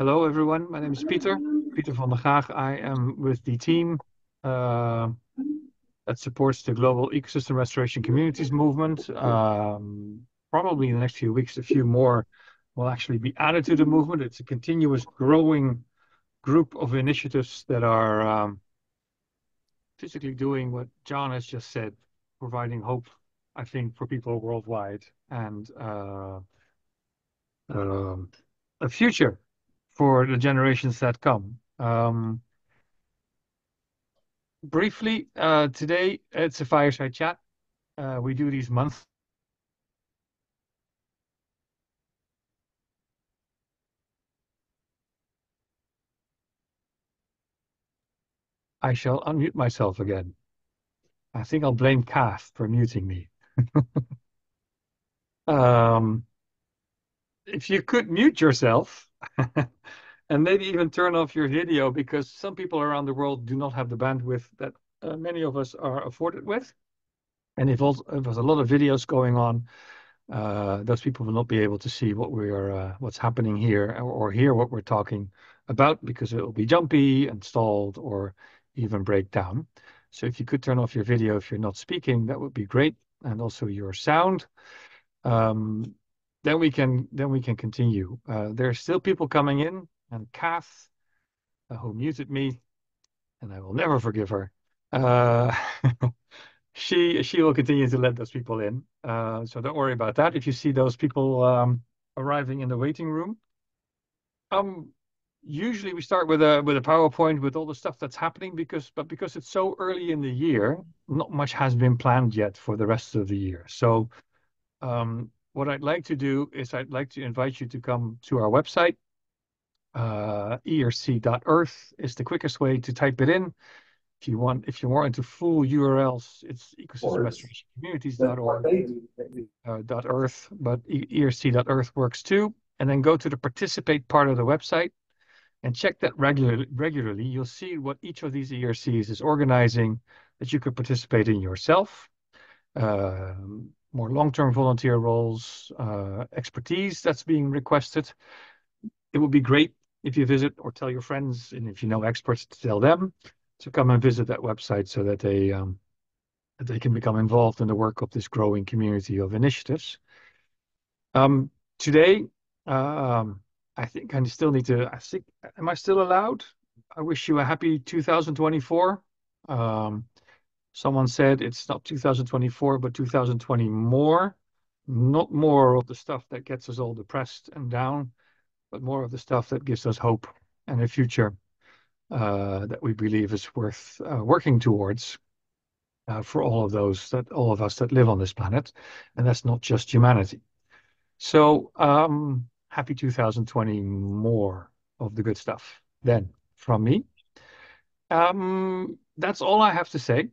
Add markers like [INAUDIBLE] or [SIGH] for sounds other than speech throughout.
Hello, everyone. My name is Peter, Peter van der Graag. I am with the team uh, that supports the Global Ecosystem Restoration Communities movement. Um, probably in the next few weeks, a few more will actually be added to the movement. It's a continuous growing group of initiatives that are um, physically doing what John has just said, providing hope, I think, for people worldwide and uh, um, a future for the generations that come. Um, briefly, uh, today it's a fireside chat. Uh, we do these monthly. I shall unmute myself again. I think I'll blame Kath for muting me. [LAUGHS] um, if you could mute yourself [LAUGHS] and maybe even turn off your video because some people around the world do not have the bandwidth that uh, many of us are afforded with. And if, also, if there's a lot of videos going on, uh, those people will not be able to see what we're uh, what's happening here or, or, hear what we're talking about because it will be jumpy and stalled or even break down. So if you could turn off your video if you're not speaking, that would be great, and also your sound. Um, then we can then we can continue. Uh, there are still people coming in, and Kath, uh, who muted me, and I will never forgive her. Uh, [LAUGHS] she she will continue to let those people in. Uh, so don't worry about that. If you see those people um, arriving in the waiting room, um, usually we start with a with a PowerPoint with all the stuff that's happening because but because it's so early in the year, not much has been planned yet for the rest of the year. So um, what I'd like to do is I'd like to invite you to come to our website. Uh, erc.earth is the quickest way to type it in. If you want, if you're more into full URLs, it's ecosystemrestorationcommunities.org uh, dot earth, but erc.earth works too. And then go to the participate part of the website and check that regularly. Regularly, you'll see what each of these ERCs is organizing that you could participate in yourself. Um, more long-term volunteer roles, uh, expertise that's being requested. It would be great if you visit or tell your friends, and if you know experts, to tell them to come and visit that website so that they um, that they can become involved in the work of this growing community of initiatives. Um, today, um, I think I still need to. I think, am I still allowed? I wish you a happy 2024. Um, Someone said it's not 2024, but 2020 more. Not more of the stuff that gets us all depressed and down, but more of the stuff that gives us hope and a future uh, that we believe is worth uh, working towards uh, for all of those that all of us that live on this planet, and that's not just humanity. So um, happy 2020, more of the good stuff. Then from me, um, that's all I have to say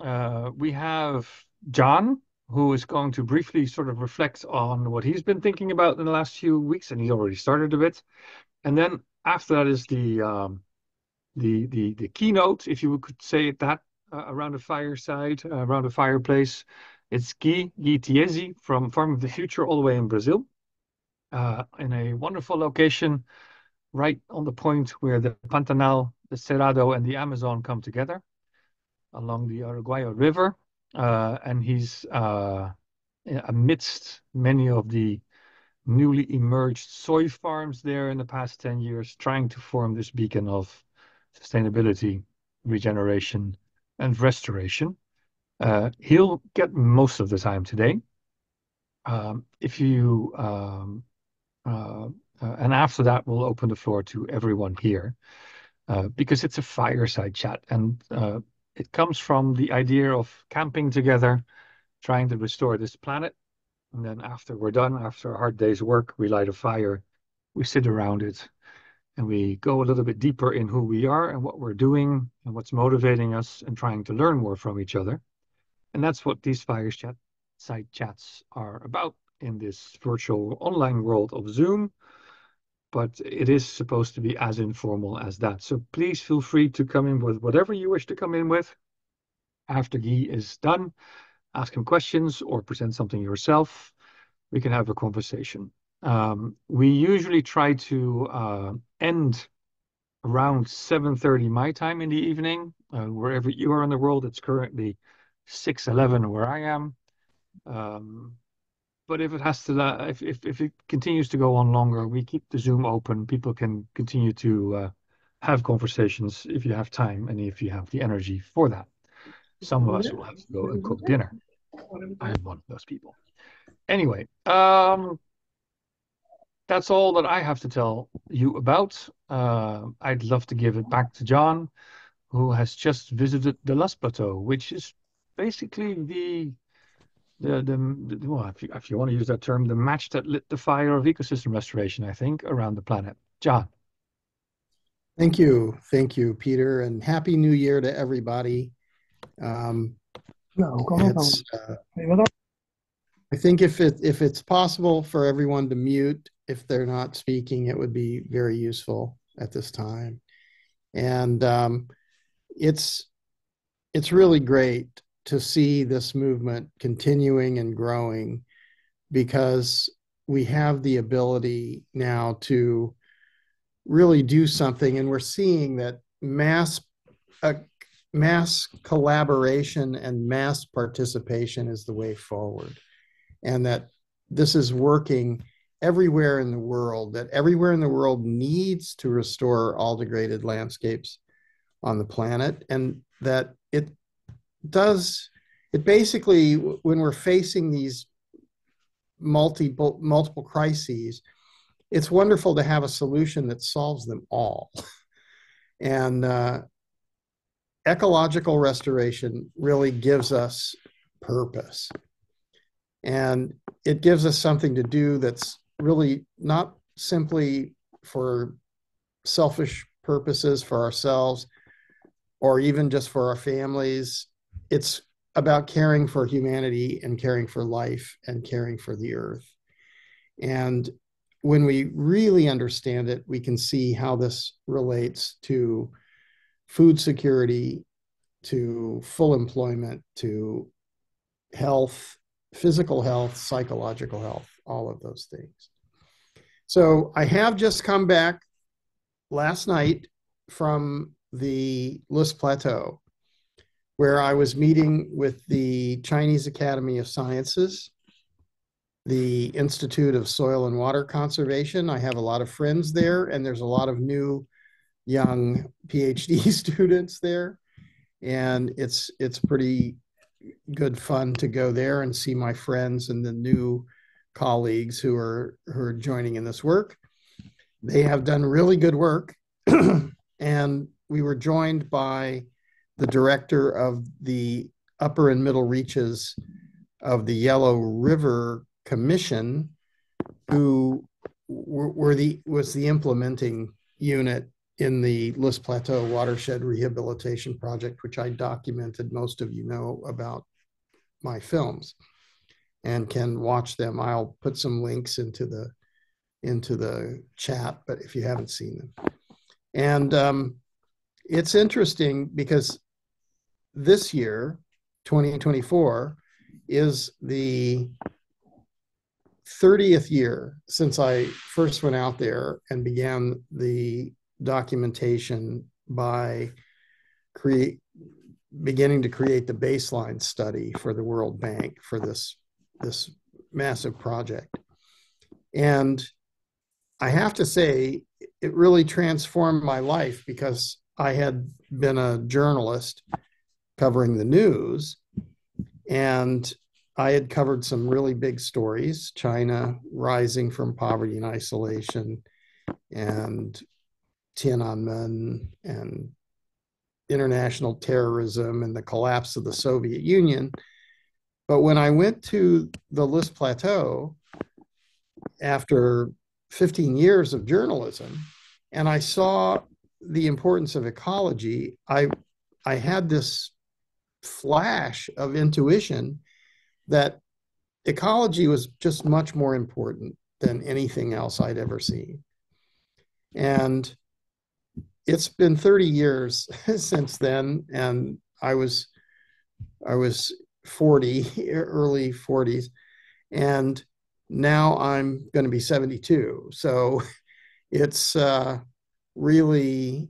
uh, we have John, who is going to briefly sort of reflect on what he's been thinking about in the last few weeks, and he's already started a bit. And then after that is the um, the the the keynote, if you could say it that, uh, around the fireside, uh, around the fireplace. It's Guy Guy Tiesi from Farm of the Future, all the way in Brazil, uh, in a wonderful location, right on the point where the Pantanal, the Cerrado, and the Amazon come together along the Araguaia River, uh, and he's uh, amidst many of the newly emerged soy farms there in the past 10 years, trying to form this beacon of sustainability, regeneration, and restoration. Uh, he'll get most of the time today. Um, if you um, uh, uh, and after that, we'll open the floor to everyone here uh, because it's a fireside chat, and it comes from the idea of camping together, trying to restore this planet. And then after we're done, after a hard day's work, we light a fire, we sit around it, and we go a little bit deeper in who we are and what we're doing and what's motivating us and trying to learn more from each other. And that's what these fireside chats are about in this virtual online world of Zoom but it is supposed to be as informal as that. So please feel free to come in with whatever you wish to come in with. After Guy is done, ask him questions or present something yourself. We can have a conversation. Um, we usually try to uh, end around 7:30 my time in the evening. Uh, wherever you are in the world, it's currently 6:11 where I am. Um, but if it has to, uh, if, if if it continues to go on longer, we keep the Zoom open. People can continue to uh, have conversations if you have time and if you have the energy for that. Some of us will have to go and cook dinner. I'm one of those people. Anyway, um, that's all that I have to tell you about. Uh, I'd love to give it back to John, who has just visited the Loess Plateau, which is basically the the, the, the well, if you, if you want to use that term, the match that lit the fire of ecosystem restoration, I think, around the planet. John. Thank you. Thank you, Peter, and Happy New Year to everybody. Um, no, go ahead. Uh, I think if it if it's possible for everyone to mute if they're not speaking, it would be very useful at this time. And um, it's it's really great to see this movement continuing and growing because we have the ability now to really do something. And we're seeing that mass uh, mass collaboration and mass participation is the way forward. And that this is working everywhere in the world that everywhere in the world needs to restore all degraded landscapes on the planet and that it does it basically when we're facing these multiple multiple crises it's wonderful to have a solution that solves them all. [LAUGHS] And uh, ecological restoration really gives us purpose. And it gives us something to do that's really not simply for selfish purposes for ourselves or even just for our families it's about caring for humanity and caring for life and caring for the earth. And when we really understand it, we can see how this relates to food security, to full employment, to health, physical health, psychological health, all of those things. So I have just come back last night from the Loess Plateau where I was meeting with the Chinese Academy of Sciences, the Institute of Soil and Water Conservation. I have a lot of friends there, and there's a lot of new young PhD [LAUGHS] students there. And it's it's pretty good fun to go there and see my friends and the new colleagues who are who are joining in this work. They have done really good work, [CLEARS THROAT] and we were joined by the director of the upper and middle reaches of the Yellow River Commission, who were, the was the implementing unit in the Loess Plateau Watershed Rehabilitation Project, which I documented. Most of you know about my films and can watch them. I'll put some links into the into the chat, but if you haven't seen them, and um, it's interesting because this year, 2024, is the 30th year since I first went out there and began the documentation by create beginning to create the baseline study for the World Bank for this this massive project. And I have to say it really transformed my life because I had been a journalist covering the news. And I had covered some really big stories China rising from poverty and isolation, and Tiananmen, and international terrorism, and the collapse of the Soviet Union. But when I went to the Loess Plateau after 15 years of journalism, and I saw the importance of ecology, I, I had this flash of intuition that ecology was just much more important than anything else I'd ever seen. And it's been 30 years [LAUGHS] since then, and I was I was 40, [LAUGHS] early 40s, and now I'm going to be 72. So [LAUGHS] it's uh, really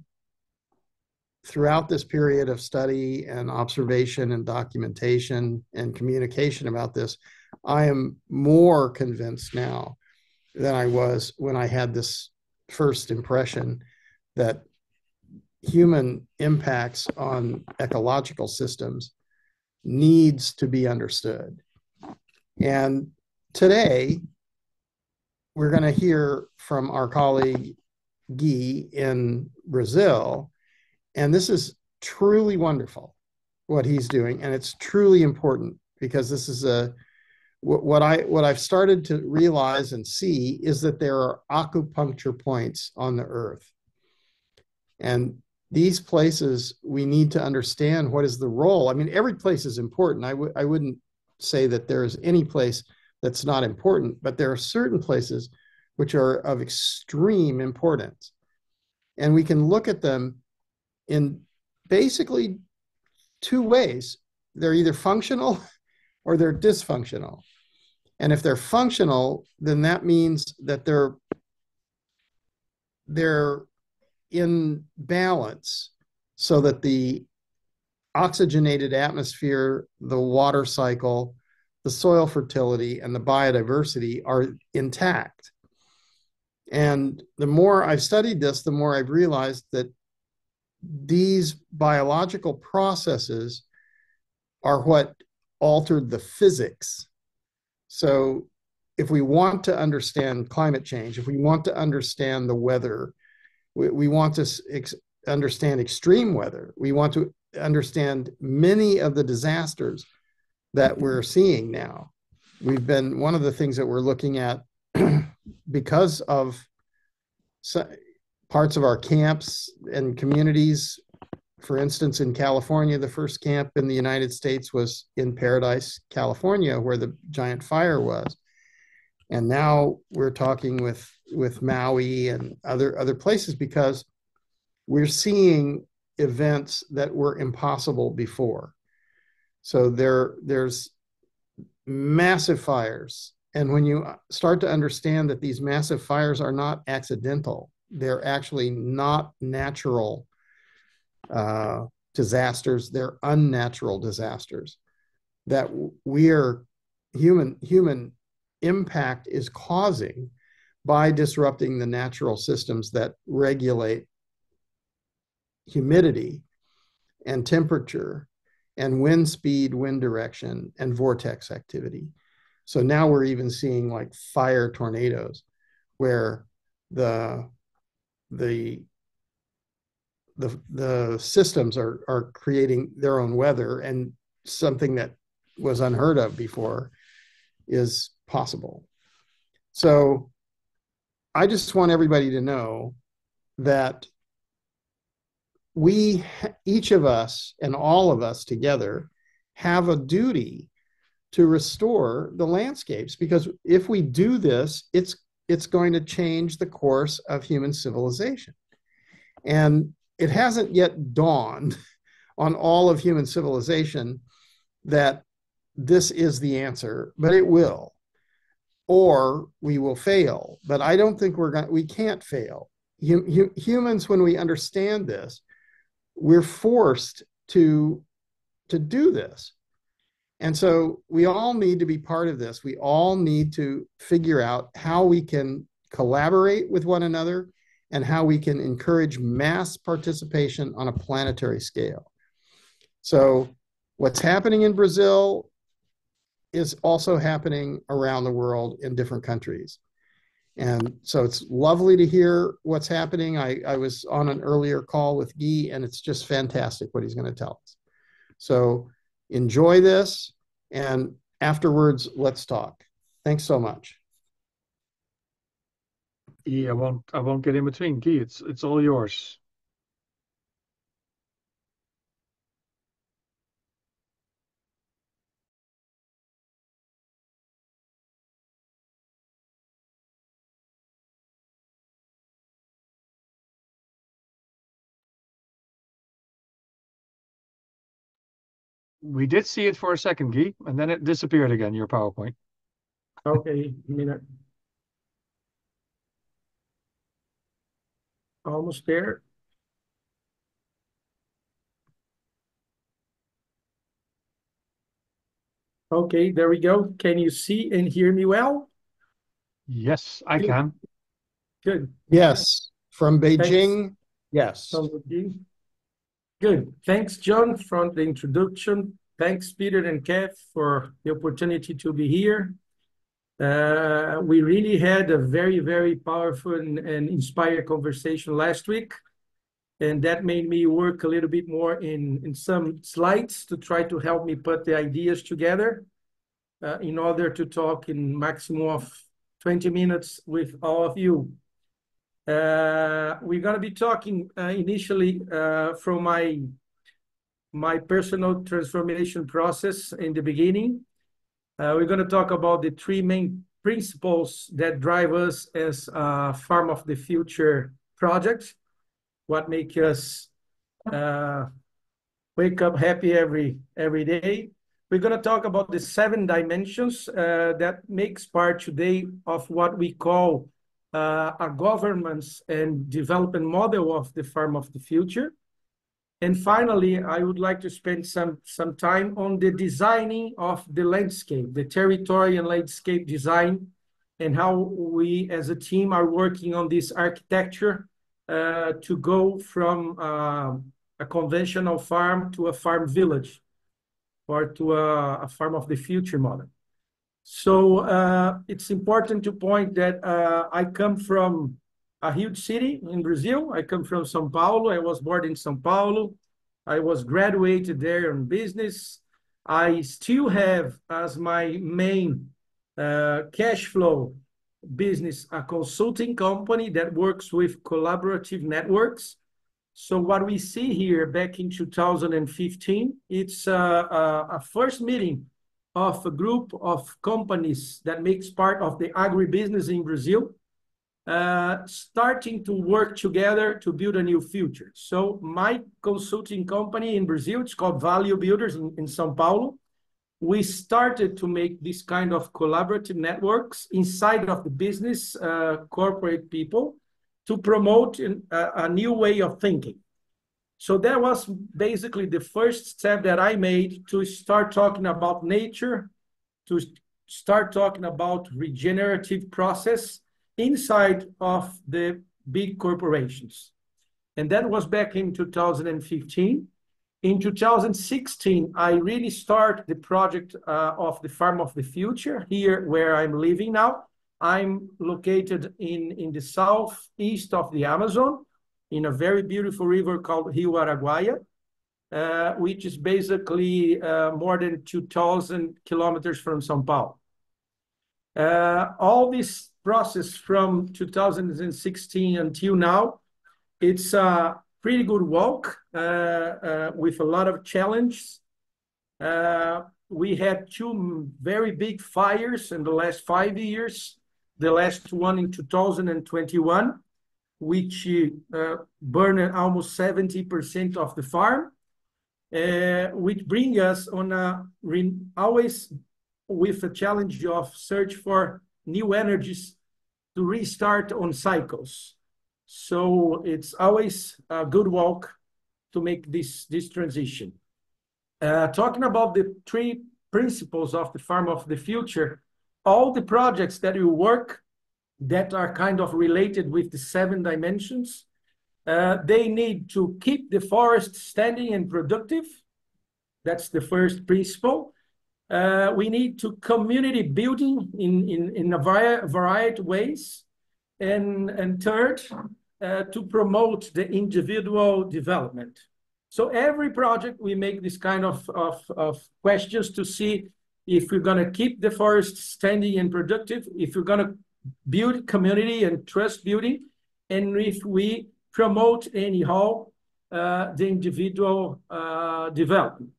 throughout this period of study and observation and documentation and communication about this, I am more convinced now than I was when I had this first impression that human impacts on ecological systems needs to be understood. And today, we're going to hear from our colleague Guy in Brazil and this is truly wonderful what he's doing. And it's truly important because this is a what I what I've started to realize and see is that there are acupuncture points on the earth. And these places we need to understand what is the role. I mean, every place is important. I I wouldn't say that there is any place that's not important, but there are certain places which are of extreme importance. And we can look at them in basically two ways. They're either functional [LAUGHS] or they're dysfunctional. And if they're functional, then that means that they're they're in balance so that the oxygenated atmosphere, the water cycle, the soil fertility, and the biodiversity are intact. And the more I've studied this, the more I've realized that these biological processes are what altered the physics. So, if we want to understand climate change, if we want to understand the weather, we, we want to ex- understand extreme weather, we want to understand many of the disasters that we're seeing now. We've been one of the things that we're looking at [CLEARS THROAT] because of parts of our camps and communities. For instance, in California, the first camp in the United States was in Paradise, California, where the giant fire was. And now we're talking with, with Maui and other, other places because we're seeing events that were impossible before. So there, there's massive fires. And when you start to understand that these massive fires are not accidental, they're actually not natural uh, disasters. They're unnatural disasters that we are human human impact is causing by disrupting the natural systems that regulate humidity and temperature and wind speed, wind direction, and vortex activity. So now we're even seeing like fire tornadoes where the the the the systems are are creating their own weather and something that was unheard of before is possible. So i just want everybody to know that we each of us and all of us together have a duty to restore the landscapes because if we do this it's it's going to change the course of human civilization. And it hasn't yet dawned [LAUGHS] on all of human civilization that this is the answer, but it will. Or we will fail. But I don't think we're going we can't fail. humans, when we understand this, we're forced to, to do this. And so we all need to be part of this. We all need to figure out how we can collaborate with one another and how we can encourage mass participation on a planetary scale. So, what's happening in Brazil is also happening around the world in different countries. And so it's lovely to hear what's happening. I, I was on an earlier call with Guy, and it's just fantastic what he's going to tell us. So enjoy this. And afterwards, let's talk. Thanks so much. Yeah, I won't I won't get in between. Guy, it's it's all yours. We did see it for a second, Guy, and then it disappeared again, your PowerPoint. Okay, a minute. Almost there. Okay, there we go. Can you see and hear me well? Yes, I Good. can. Good. Yes, from Beijing, yes. So would you- Good. Thanks, John, for the introduction. Thanks, Peter and Kev, for the opportunity to be here. Uh, we really had a very, very powerful and, and inspired conversation last week. And that made me work a little bit more in, in some slides to try to help me put the ideas together uh, in order to talk in maximum of 20 minutes with all of you. Uh, we're gonna be talking uh, initially uh, from my my personal transformation process in the beginning. Uh, we're gonna talk about the three main principles that drive us as a Farm of the Future project. What make us uh, wake up happy every every day. We're gonna talk about the seven dimensions that makes part today of what we call uh, a governance and development model of the farm of the future. And finally, I would like to spend some, some time on the designing of the landscape, the territory and landscape design, and how we as a team are working on this architecture uh, to go from uh, a conventional farm to a farm village or to a, a farm of the future model. So uh, it's important to point that uh, I come from a huge city in Brazil. I come from São Paulo. I was born in São Paulo. I was graduated there in business. I still have as my main uh, cash flow business a consulting company that works with collaborative networks. So what we see here back in 2015, it's uh, a, a first meeting of a group of companies that makes part of the agribusiness in Brazil, uh, starting to work together to build a new future. So my consulting company in Brazil, it's called Value Builders in, in São Paulo. We started to make this kind of collaborative networks inside of the business, uh, corporate people, to promote a new way of thinking. So that was basically the first step that I made to start talking about nature, to start talking about regenerative process inside of the big corporations. And that was back in 2015. In 2016, I really started the project uh, of the Farm of the Future here where I'm living now. I'm located in, in the southeast of the Amazon in a very beautiful river called Rio Araguaia, uh, which is basically uh, more than 2,000 kilometers from São Paulo. Uh, all this process from 2016 until now, it's a pretty good walk uh, uh, with a lot of challenges. Uh, we had two very big fires in the last five years, the last one in 2021 which uh, burned almost 70% of the farm, uh, which bring us on a always with a challenge of search for new energies to restart on cycles. So it's always a good walk to make this, this transition. Uh, talking about the three principles of the farm of the future, all the projects that we work that are kind of related with the seven dimensions. Uh, they need to keep the forest standing and productive. That's the first principle. Uh, we need to community building in, in, in a vari variety ways. And, and third, uh, to promote the individual development. So every project, we make this kind of, of, of questions to see if we're going to keep the forest standing and productive, if we're going to build community and trust building, and if we promote anyhow uh, the individual uh, development.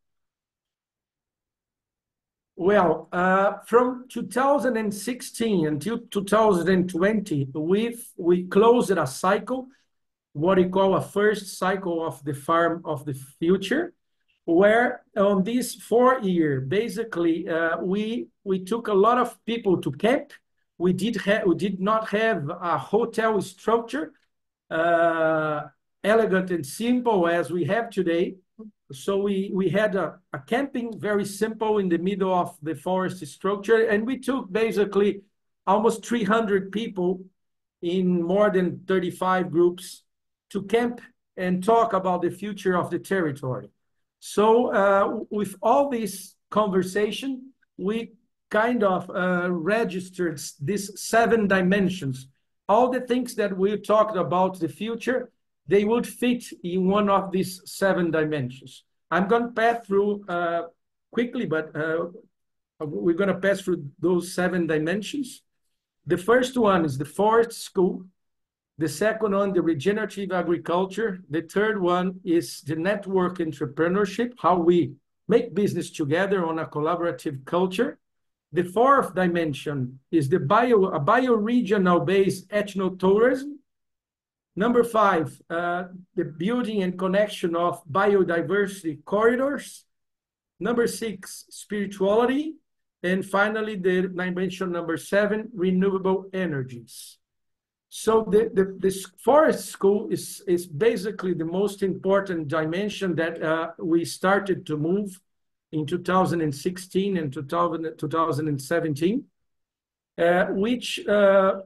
Well, uh, from 2016 until 2020, we've we closed a cycle, what we call a first cycle of the farm of the future. where on this four year, basically, uh, we we took a lot of people to camp. We did we did not have a hotel structure, uh, elegant and simple as we have today. So we we had a, a camping very simple in the middle of the forest structure, and we took basically almost 300 people in more than 35 groups to camp and talk about the future of the territory. So uh, with all this conversation, we kind of uh, registered these seven dimensions. All the things that we talked about the future, they would fit in one of these seven dimensions. I'm going to pass through uh, quickly, but uh, we're going to pass through those seven dimensions. The first one is the forest school. The second one, the regenerative agriculture. The third one is the network entrepreneurship, how we make business together on a collaborative culture. The fourth dimension is the bio, a bioregional based ethnotourism. Number five, uh, the building and connection of biodiversity corridors. Number six, spirituality. And finally, the dimension number seven, renewable energies. So the, the, this forest school is, is basically the most important dimension that uh, we started to move in 2016 and 2000, 2017, uh, which uh,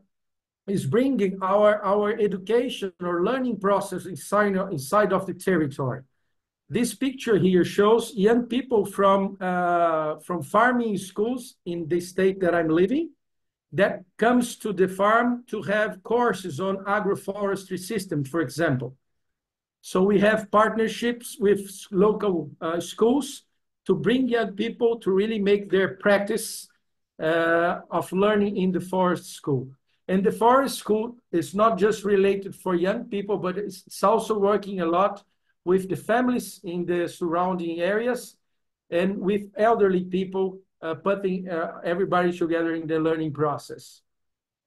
is bringing our, our education or learning process inside, inside of the territory. This picture here shows young people from, uh, from farming schools in the state that I'm living, that comes to the farm to have courses on agroforestry systems, for example. So we have partnerships with local uh, schools to bring young people to really make their practice uh, of learning in the forest school. And the forest school is not just related for young people, but it's, it's also working a lot with the families in the surrounding areas and with elderly people uh, putting uh, everybody together in the learning process.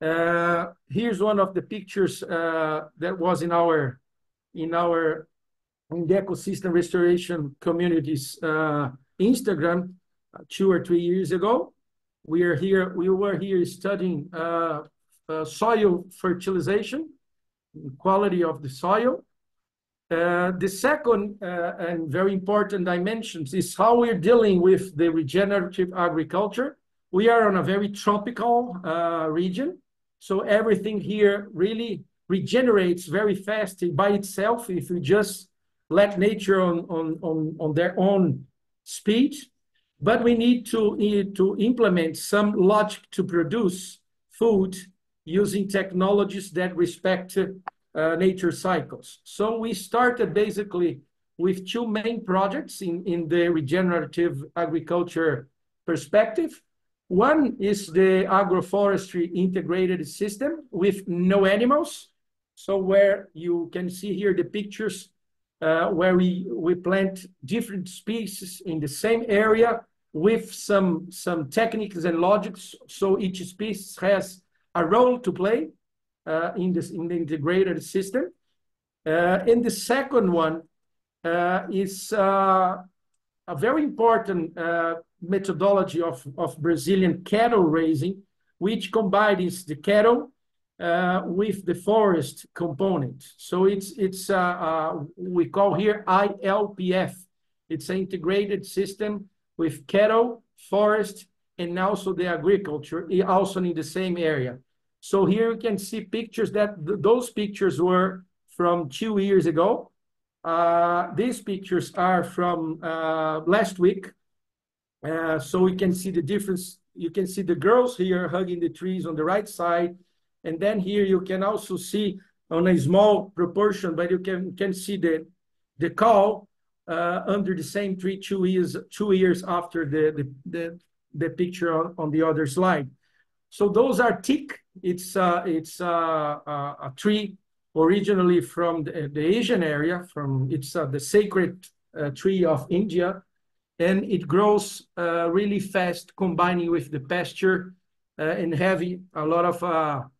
Uh, here's one of the pictures that was in our in our in the ecosystem restoration communities Instagram two or three years ago. We are here. We were here studying soil fertilization, quality of the soil, uh, the second uh, and very important dimensions is how we're dealing with the regenerative agriculture. We are on a very tropical uh, region, so everything here really regenerates very fast by itself if we just let nature on, on, on, on their own speed. But we need to, need to implement some logic to produce food using technologies that respect uh, nature cycles. So we started basically with two main projects in, in the regenerative agriculture perspective. One is the agroforestry integrated system with no animals. So where you can see here the pictures uh, where we, we plant different species in the same area with some, some techniques and logics. So each species has a role to play uh, in this in the integrated system. Uh, and the second one uh, is a very important methodology of, of Brazilian cattle raising, which combines the cattle uh, with the forest component. So it's it's uh, uh, we call here ILPF. It's an integrated system with cattle, forest, and also the agriculture, also in the same area. So here you can see pictures that th those pictures were from two years ago. Uh, these pictures are from uh, last week. Uh, so we can see the difference. You can see the girls here hugging the trees on the right side. And then here you can also see on a small proportion, but you can, can see the, the cow uh, under the same tree two years, two years after the, the, the, the picture on, on the other slide. So those are teak. It's uh, it's uh, uh, a tree originally from the, the Asian area. From it's uh, the sacred uh, tree of India, and it grows really fast, combining with the pasture and having a lot of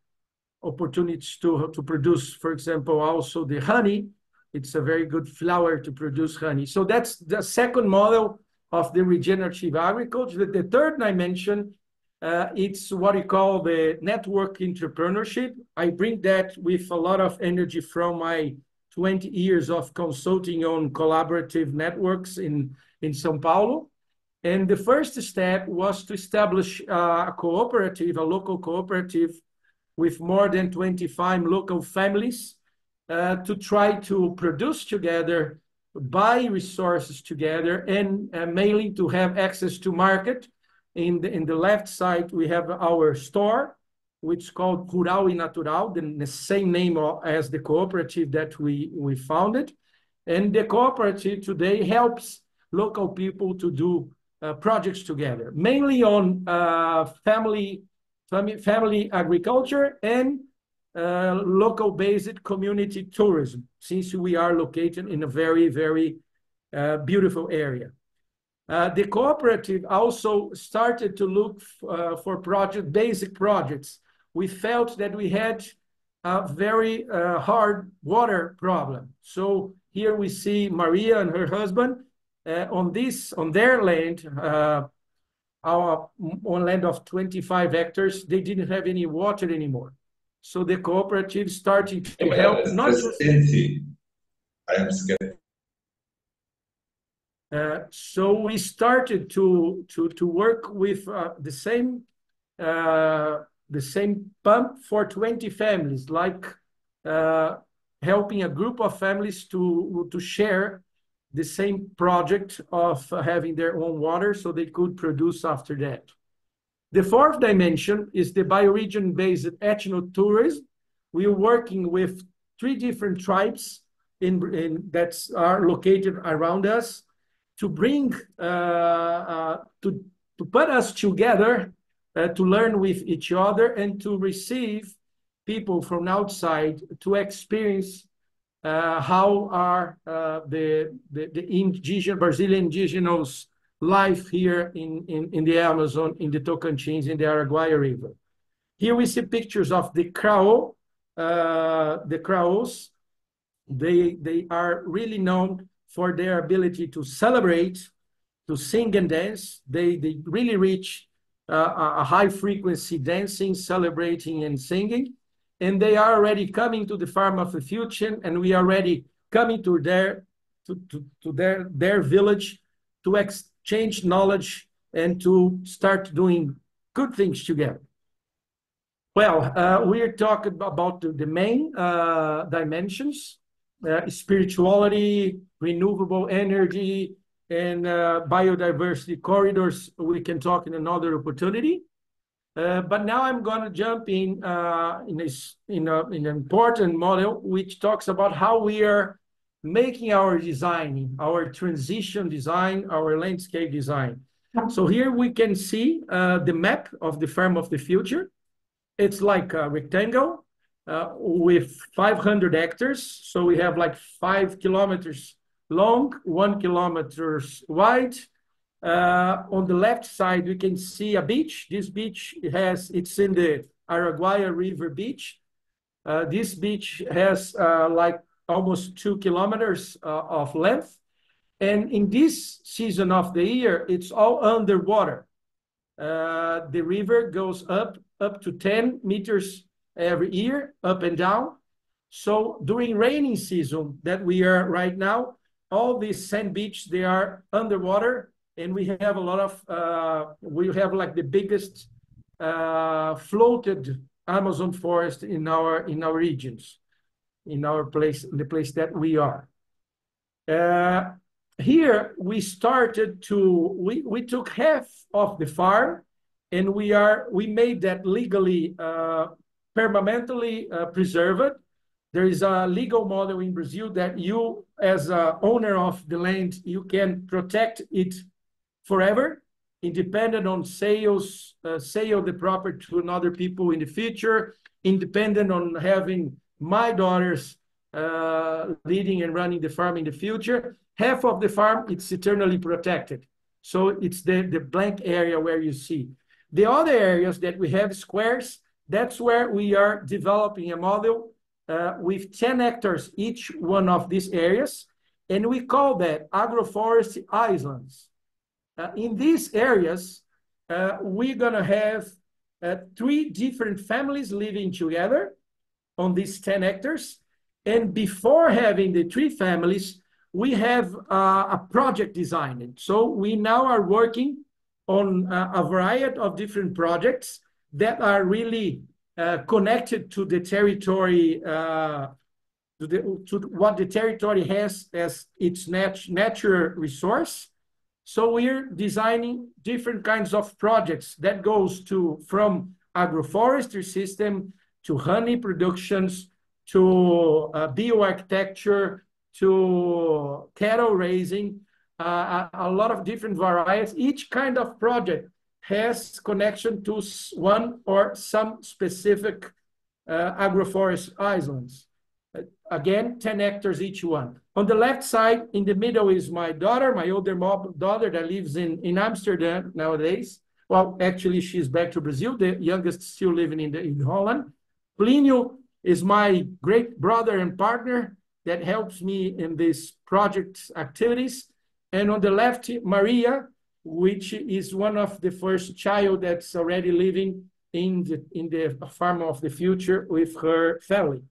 opportunities to to produce. For example, also the honey It's a very good flower to produce honey. So that's the second model of the regenerative agriculture. The third dimension, uh, it's what we call the network entrepreneurship. I bring that with a lot of energy from my 20 years of consulting on collaborative networks in, in Sao Paulo. And the first step was to establish uh, a cooperative, a local cooperative with more than 25 local families uh, to try to produce together, buy resources together, and uh, mainly to have access to market. In the, in the left side, we have our store, which is called Rural e Natural, the, the same name as the cooperative that we, we founded. And the cooperative today helps local people to do uh, projects together, mainly on uh, family, family, agriculture and uh, local-based community tourism, since we are located in a very, very uh, beautiful area. Uh, the cooperative also started to look uh, for project, basic projects we felt that we had a very uh, hard water problem. So here we see Maria and her husband uh, on this, on their land, our on land of 25 hectares, they didn't have any water anymore. So the cooperative started to help not just. I am scared. Uh, so we started to to to work with uh, the same uh, the same pump for 20 families, like uh, helping a group of families to, to share the same project of having their own water so they could produce after that. The fourth dimension is the bioregion-based ethnotourism. We are working with three different tribes in, in, that are located around us to bring, uh, uh, to, to put us together uh, to learn with each other and to receive people from outside to experience how are uh, the, the, the indigenous Brazilian indigenous life here in, in, in the Amazon, in the Tocantins, in the Araguaia River. Here we see pictures of the Krao, uh, the Kraos. They, they are really known for their ability to celebrate, to sing and dance. They, they really reach uh, a high frequency dancing, celebrating, and singing. And they are already coming to the farm of the future, and we are already coming to their to, to, to their their village to exchange knowledge and to start doing good things together. Well, uh, we're talking about the, the main uh, dimensions, uh, spirituality, renewable energy, and uh, biodiversity corridors, we can talk in another opportunity. Uh, but now I'm going to jump in uh, in, this, in, a, in an important model which talks about how we are making our designing, our transition design, our landscape design. So here we can see uh, the map of the farm of the future. It's like a rectangle uh, with 500 hectares. So we have like five kilometers long, one kilometers wide. Uh, on the left side, we can see a beach. This beach has, it's in the Araguaia River beach. Uh, this beach has uh, like almost two kilometers uh, of length. And in this season of the year, it's all underwater. Uh, the river goes up, up to 10 meters every year, up and down. So during raining season that we are right now, all these sand beach, they are underwater, and we have a lot of, uh, we have like the biggest uh, floated Amazon forest in our in our regions, in our place, in the place that we are. Uh, here we started to we we took half of the farm, and we are we made that legally uh, permanently uh, preserved there is a legal model in Brazil that you, as a owner of the land, you can protect it forever, independent on sales, uh, sale the property to another people in the future, independent on having my daughters uh, leading and running the farm in the future. Half of the farm, it's eternally protected. So it's the, the blank area where you see. The other areas that we have squares, that's where we are developing a model uh, with 10 hectares each one of these areas, and we call that agroforestry islands. Uh, in these areas, uh, we're going to have uh, three different families living together on these 10 hectares. And before having the three families, we have uh, a project designed. So we now are working on uh, a variety of different projects that are really uh, connected to the territory, to, the, to what the territory has as its nat natural resource. So we're designing different kinds of projects that goes to from agroforestry system to honey productions to uh, bioarchitecture to cattle raising, uh, a, a lot of different varieties. Each kind of project has connection to one or some specific uh, agroforest islands. Uh, again, 10 hectares each one. On the left side, in the middle is my daughter, my older daughter that lives in, in Amsterdam nowadays. Well, actually, she's back to Brazil. The youngest still living in, the, in Holland. Plinio is my great brother and partner that helps me in these project activities. And on the left, Maria, which is one of the first child that's already living in the, in the farm of the future with her family.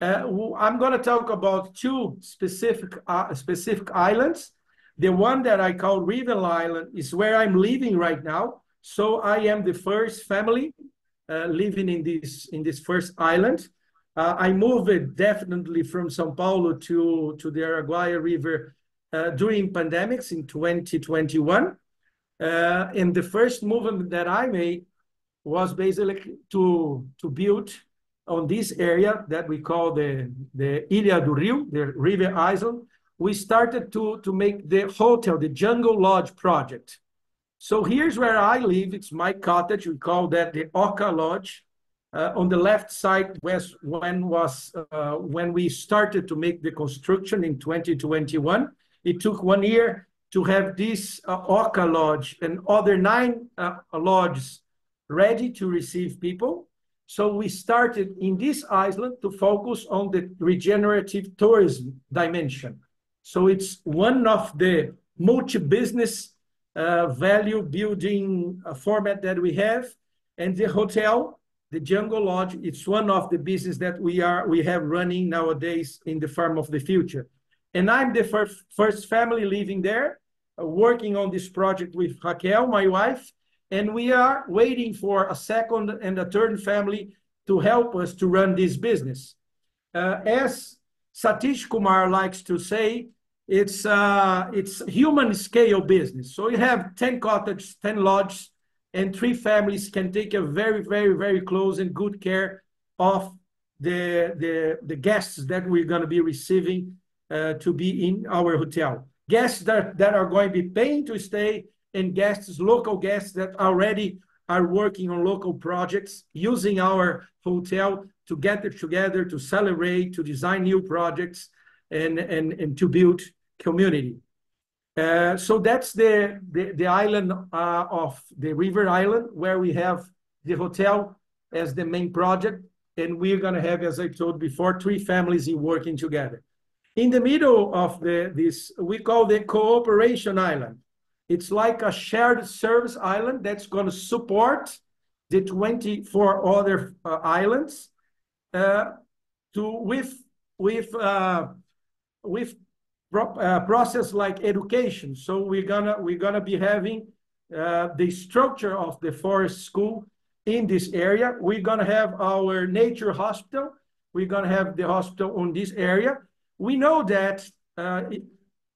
Uh, I'm going to talk about two specific uh, specific islands. The one that I call River Island is where I'm living right now. So I am the first family uh, living in this in this first island. Uh, I moved definitely from São Paulo to to the Araguaia River uh, during pandemics in 2021. Uh, and the first movement that I made was basically to, to build on this area that we call the, the Ilha do Rio, the river island. We started to, to make the hotel, the Jungle Lodge project. So here's where I live. It's my cottage. We call that the Oca Lodge. Uh, on the left side was when was uh, when we started to make the construction in 2021 it took one year to have this uh, Oca Lodge and other nine uh, lodges ready to receive people. So we started in this island to focus on the regenerative tourism dimension. So it's one of the multi-business uh, value building uh, format that we have. And the hotel, the Jungle Lodge, it's one of the business that we are we have running nowadays in the farm of the future. And I'm the first, first family living there, uh, working on this project with Raquel, my wife. And we are waiting for a second and a third family to help us to run this business. Uh, as Satish Kumar likes to say, it's uh, it's human scale business. So you have 10 cottages, 10 lodges, and three families can take a very, very, very close and good care of the, the, the guests that we're going to be receiving uh, to be in our hotel. Guests that, that are going to be paying to stay and guests, local guests that already are working on local projects using our hotel to get together, to celebrate, to design new projects, and, and, and to build community. Uh, so that's the, the, the island uh, of the River Island, where we have the hotel as the main project. And we're going to have, as I told before, three families working together. In the middle of the, this, we call the cooperation island. It's like a shared service island that's going to support the 24 other uh, islands uh, to with with uh, with pro uh, process like education. So we're gonna we're gonna be having uh, the structure of the forest school in this area. We're gonna have our nature hospital. We're gonna have the hospital on this area we know that uh, it,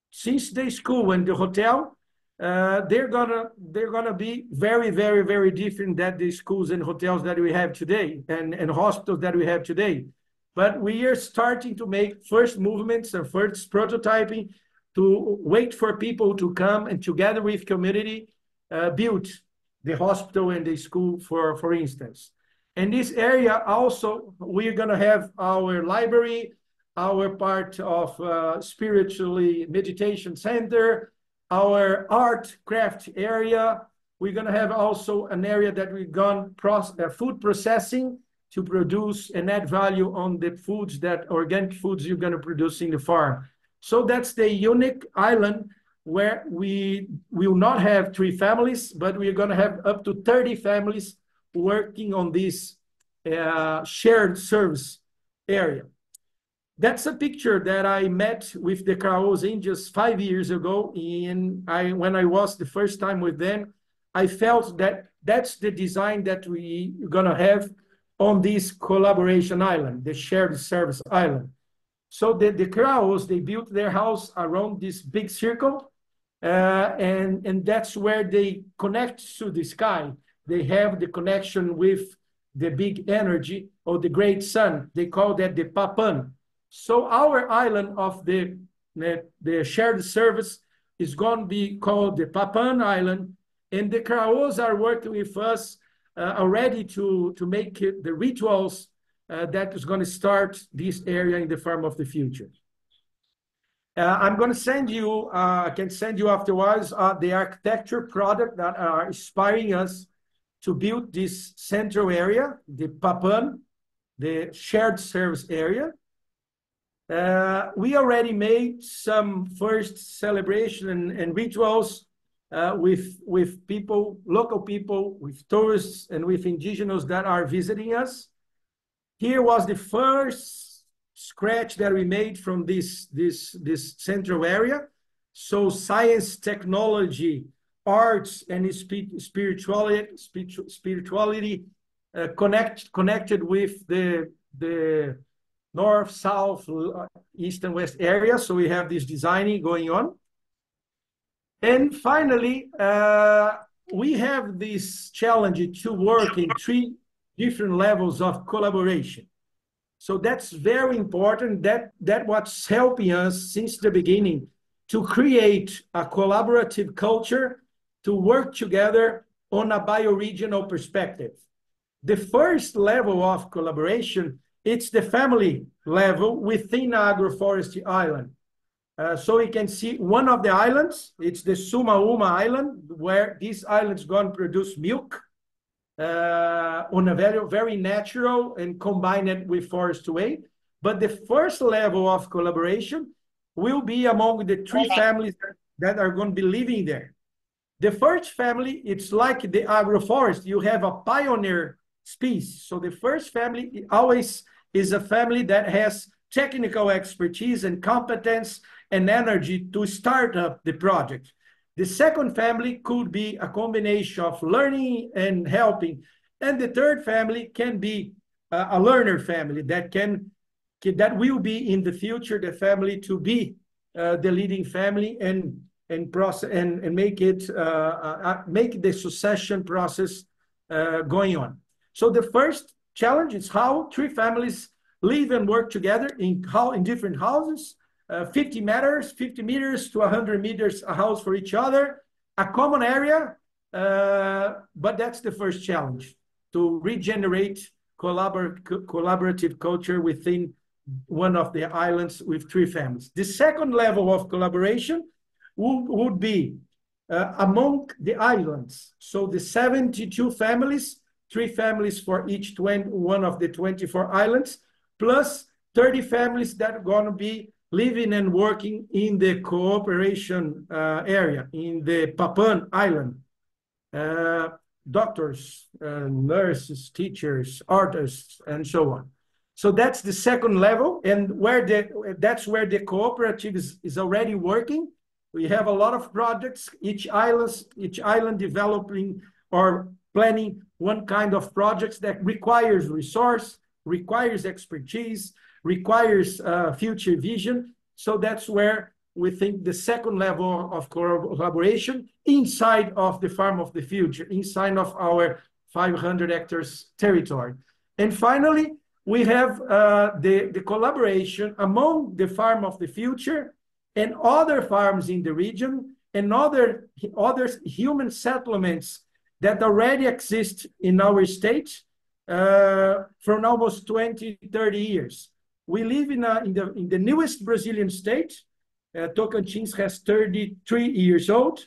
since the school and the hotel, uh, they're gonna they're gonna be very very very different than the schools and hotels that we have today and and hospitals that we have today. But we are starting to make first movements and first prototyping to wait for people to come and together with community uh, build the hospital and the school for for instance. In this area also we're gonna have our library our part of uh, spiritually meditation center, our art craft area. We're going to have also an area that we've gone proce uh, food processing. to produce and add value on the foods that organic foods you're going to produce in the farm. So that's the unique island where we will not have three families, but we're going to have up to 30 families working on this uh, shared service area. That's a picture that I met with the Karaos Indians five years ago. In I, when I was the first time with them, I felt that that's the design that we're going to have on this collaboration island, the shared service island. So the, the they built their house around this big circle, uh, and, and that's where they connect to the sky. They have the connection with the big energy or the great sun. They call that the Papan. So our island of the, the, shared service is going to be called the Papan Island, and the Karaos are working with us uh, already to, to make it, the rituals uh, that is going to start this area in the farm of the future. Uh, I'm going to send you, uh, I can send you afterwards, uh, the architecture product that are inspiring us to build this central area, the Papan, the shared service area. Uh, we already made some first celebration and, and rituals uh, with, with people, local people, with tourists, and with indigenous that are visiting us. Here was the first scratch that we made from this, this, this central area. So science, technology, arts and spirituality, spirituality uh, connect, connected with the, the north, south, east, and west areas. So we have this designing going on. And finally, uh, we have this challenge to work in three different levels of collaboration. So that's very important. That that what's helping us since the beginning to create a collaborative culture to work together on a bioregional perspective. The first level of collaboration, it's the family level within agroforestry island. Uh, so you can see one of the islands, it's the Sumauma Island, where this island is going to produce milk uh, on a very, very natural and combine it with forest way. But the first level of collaboration will be among the three families that are going to be living there. The first family, it's like the agroforest. You have a pioneer species. So the first family always is a family that has technical expertise and competence and energy to start up the project. The second family could be a combination of learning and helping. And the third family can be a, a learner family that can that will be in the future the family to be uh, the leading family and and process and, and make it uh, uh, uh, make the succession process uh, going on. So the first challenge is how three families live and work together in how in different houses, uh, 50 meters, 50 meters to 100 meters a house for each other, a common area. Uh, but that's the first challenge to regenerate collabor collaborative culture within one of the islands with three families. The second level of collaboration would, would be uh, among the islands. So the 72 families, three families for each 20, one of the 24 islands, plus 30 families that are going to be living and working in the cooperation uh, area, in the Papan Island. Uh, doctors, uh, nurses, teachers, artists, and so on. So that's the second level, and where the that's where the cooperative is, is already working we have a lot of projects, each island, each island developing or planning one kind of projects that requires resource, requires expertise, requires uh, future vision. So that's where we think the second level of collaboration inside of the farm of the future, inside of our 500 hectares territory. And finally, we have uh, the, the collaboration among the farm of the future and other farms in the region and other, other human settlements that already exist in our state uh, from almost 20, 30 years. We live in, a, in, the, in the newest Brazilian state. Uh, Tocantins has 33 years old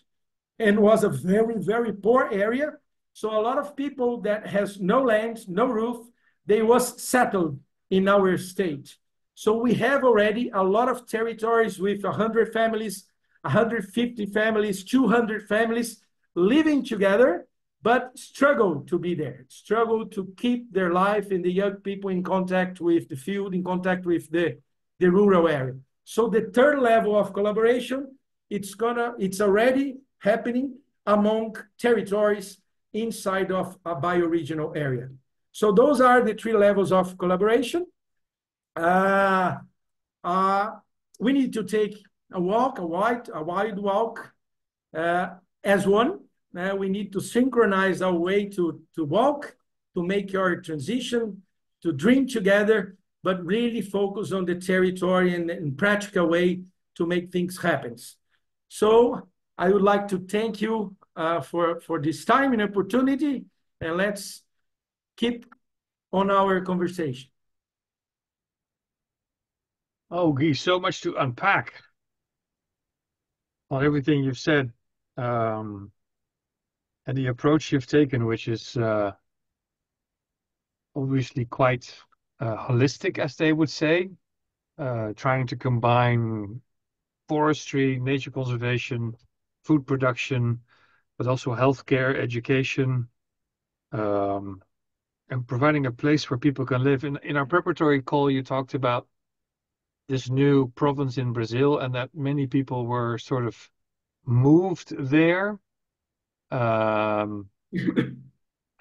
and was a very, very poor area. So a lot of people that has no land, no roof, they was settled in our state. So we have already a lot of territories with 100 families, 150 families, 200 families living together, but struggle to be there, struggle to keep their life and the young people in contact with the field, in contact with the, the rural area. So the third level of collaboration, it's gonna, it's already happening among territories inside of a bioregional area. So those are the three levels of collaboration. Uh, uh, we need to take a walk, a wide, a wide walk uh, as one. Uh, we need to synchronize our way to, to walk, to make our transition, to dream together, but really focus on the territory and in practical way to make things happen. So I would like to thank you uh, for, for this time and opportunity, and let's keep on our conversation. Oh, Guy, so much to unpack on everything you've said um, and the approach you've taken, which is uh, obviously quite uh, holistic, as they would say, uh, trying to combine forestry, nature conservation, food production, but also healthcare, education, um, and providing a place where people can live. In, in our preparatory call, you talked about this new province in Brazil and that many people were sort of moved there. Um,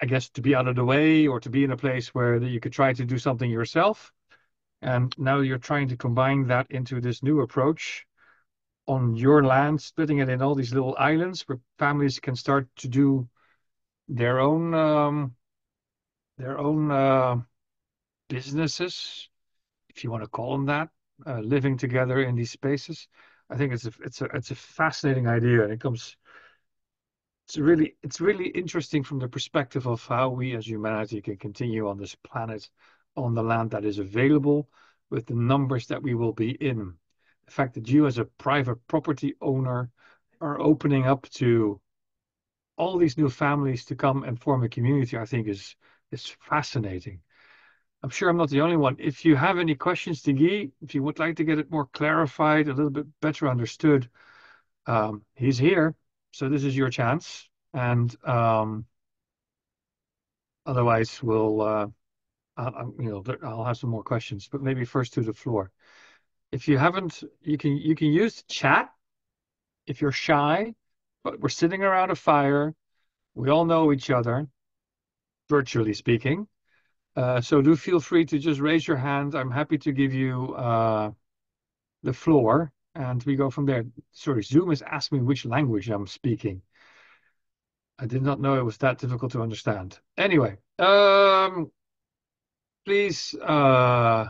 I guess to be out of the way or to be in a place where you could try to do something yourself. And now you're trying to combine that into this new approach on your land, splitting it in all these little islands where families can start to do their own um, their own uh, businesses, if you want to call them that, uh, living together in these spaces. I think it's a it's a it's a fascinating idea, and it comes. It's really it's really interesting from the perspective of how we as humanity can continue on this planet, on the land that is available, with the numbers that we will be in the fact that you as a private property owner are opening up to all these new families to come and form a community, I think is is fascinating. I'm sure I'm not the only one. If you have any questions to Guy, if you would like to get it more clarified, a little bit better understood, um, he's here. So this is your chance. And um, otherwise, we'll, uh, I'll, you know, I'll have some more questions, but maybe first to the floor if you haven't, you can you can use chat if you're shy, but we're sitting around a fire. We all know each other, virtually speaking. Uh, so do feel free to just raise your hand. I'm happy to give you uh, the floor, and we go from there. Sorry, Zoom is asking me which language I'm speaking. I did not know it was that difficult to understand. Anyway, um, please uh,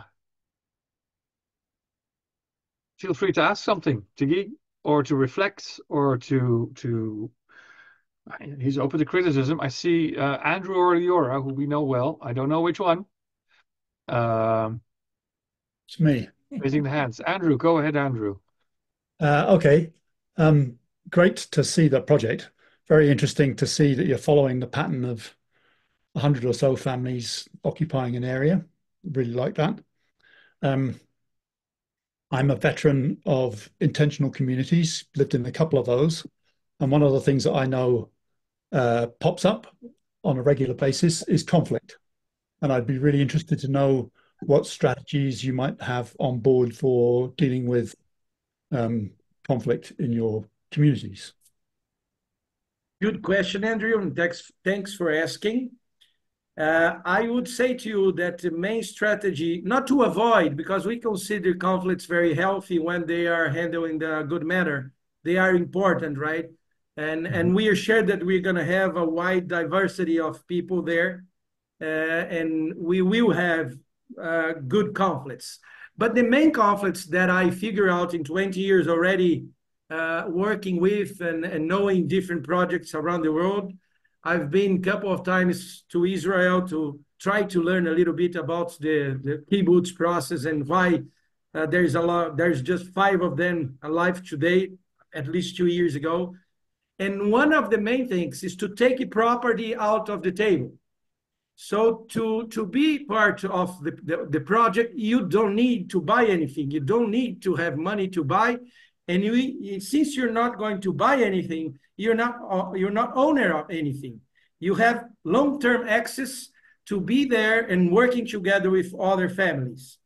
feel free to ask something to Guy or to reflect or to to he's open to criticism. I see uh, Andrew or Leora, who we know well. I don't know which one. Um, it's me. Raising the hands. Andrew, go ahead, Andrew. Uh, okay. Um, great to see the project. Very interesting to see that you're following the pattern of 100 or so families occupying an area. Really like that. Um, I'm a veteran of intentional communities, lived in a couple of those. And one of the things that I know uh, pops up on a regular basis is conflict. And I'd be really interested to know what strategies you might have on board for dealing with um, conflict in your communities. Good question, Andrew, and thanks, thanks for asking. Uh, I would say to you that the main strategy, not to avoid, because we consider conflicts very healthy when they are handled in a good manner. They are important, right? And mm-hmm. and we are sure that we're going to have a wide diversity of people there, uh, and we will have uh, good conflicts. But the main conflicts that I figure out in 20 years already uh, working with and, and knowing different projects around the world I've been a couple of times to Israel to try to learn a little bit about the, the kibbutz process and why uh, there's a lot, there's just five of them alive today, at least two years ago. And one of the main things is to take property out of the table. So to, to be part of the, the, the, project, you don't need to buy anything. You don't need to have money to buy. And you, since you're not going to buy anything, you're not, uh, you're not owner of anything. You have long-term access to be there and working together with other families.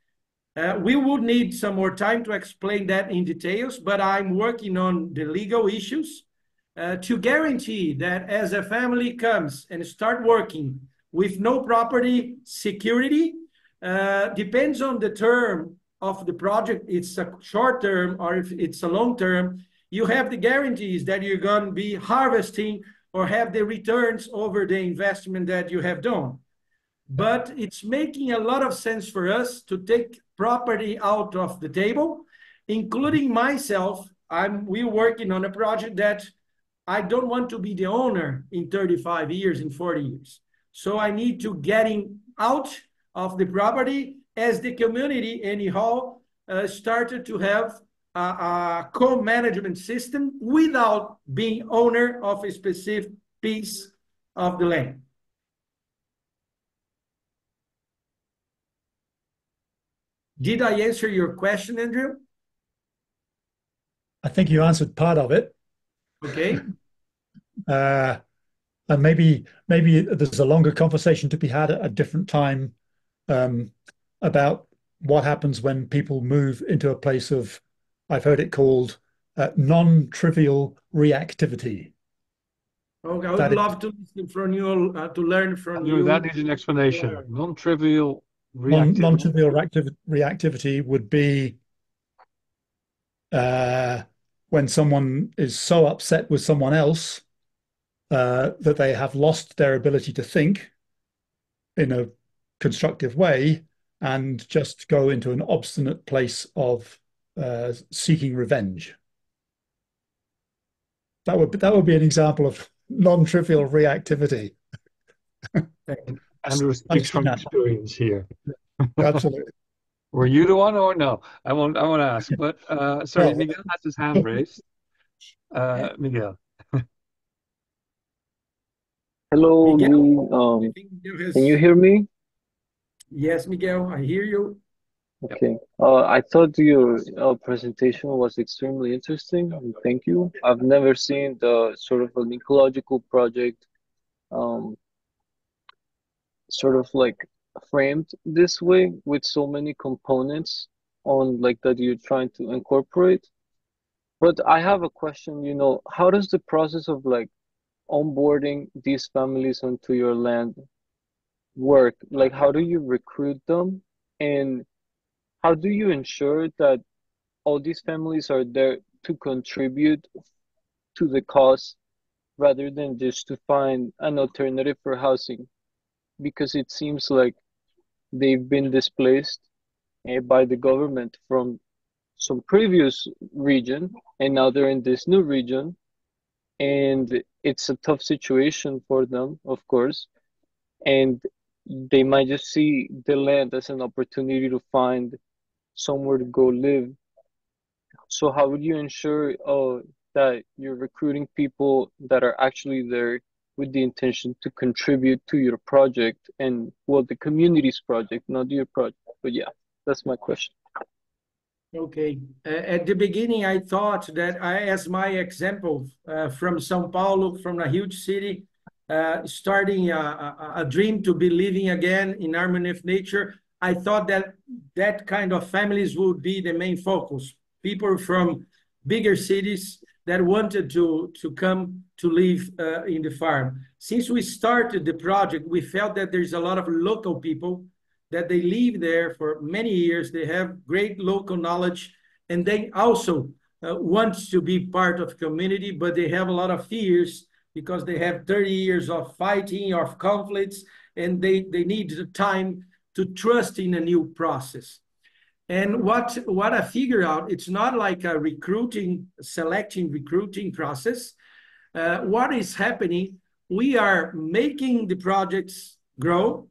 Uh, we would need some more time to explain that in details, but I'm working on the legal issues uh, to guarantee that as a family comes and start working with no property security, uh, depends on the term of the project. It's a short term or if it's a long term, you have the guarantees that you're going to be harvesting or have the returns over the investment that you have done. But it's making a lot of sense for us to take property out of the table, including myself. I'm we're working on a project that I don't want to be the owner in 35 years, in 40 years. So I need to getting out of the property as the community anyhow uh, started to have a, a co-management system without being owner of a specific piece of the land. Did I answer your question, Andrew? I think you answered part of it. Okay. [LAUGHS] Uh, and maybe maybe there's a longer conversation to be had at a different time um, about what happens when people move into a place of I've heard it called uh, non-trivial reactivity. Okay, I would that love to listen from you uh, to learn from you. That is an explanation. Yeah. Non-trivial reactivity. Non, trivial reactiv- reactivity would be uh, when someone is so upset with someone else uh, that they have lost their ability to think in a constructive way and just go into an obstinate place of uh, seeking revenge. That would that would be an example of non-trivial reactivity. Andrew [LAUGHS] speaks from experience here. Absolutely. [LAUGHS] Were you the one or no? I won't. I won't ask. But uh, sorry, Miguel has his hand raised. Uh, [LAUGHS] Miguel. Hello, um, can you hear me? Yes, Miguel, I hear you. Okay. Uh, I thought your uh, presentation was extremely interesting, and thank you. I've never seen the sort of an ecological project, um, sort of like framed this way with so many components on like that you're trying to incorporate. But I have a question, you know, how does the process of like onboarding these families onto your land work? Like, how do you recruit them? And how do you ensure that all these families are there to contribute to the cause rather than just to find an alternative for housing? Because it seems like they've been displaced uh, by the government from some previous region and now they're in this new region and it's a tough situation for them, of course, and they might just see the land as an opportunity to find somewhere to go live. So how would you ensure uh, that you're recruiting people that are actually there with the intention to contribute to your project and well the community's project, not your project? But yeah, that's my question. Okay. Uh, at the beginning, I thought that I, as my example uh, from Sao Paulo, from a huge city, uh, starting a, a, a, dream to be living again in harmony with nature, I thought that that kind of families would be the main focus. People from bigger cities that wanted to, to come to live uh, in the farm. Since we started the project, we felt that there's a lot of local people that they live there for many years. They have great local knowledge, and they also uh, want to be part of community, but they have a lot of fears because they have 30 years of fighting, of conflicts, and they, they need the time to trust in a new process. And what, what I figure out, it's not like a recruiting, selecting recruiting process. Uh, what is happening, we are making the projects grow,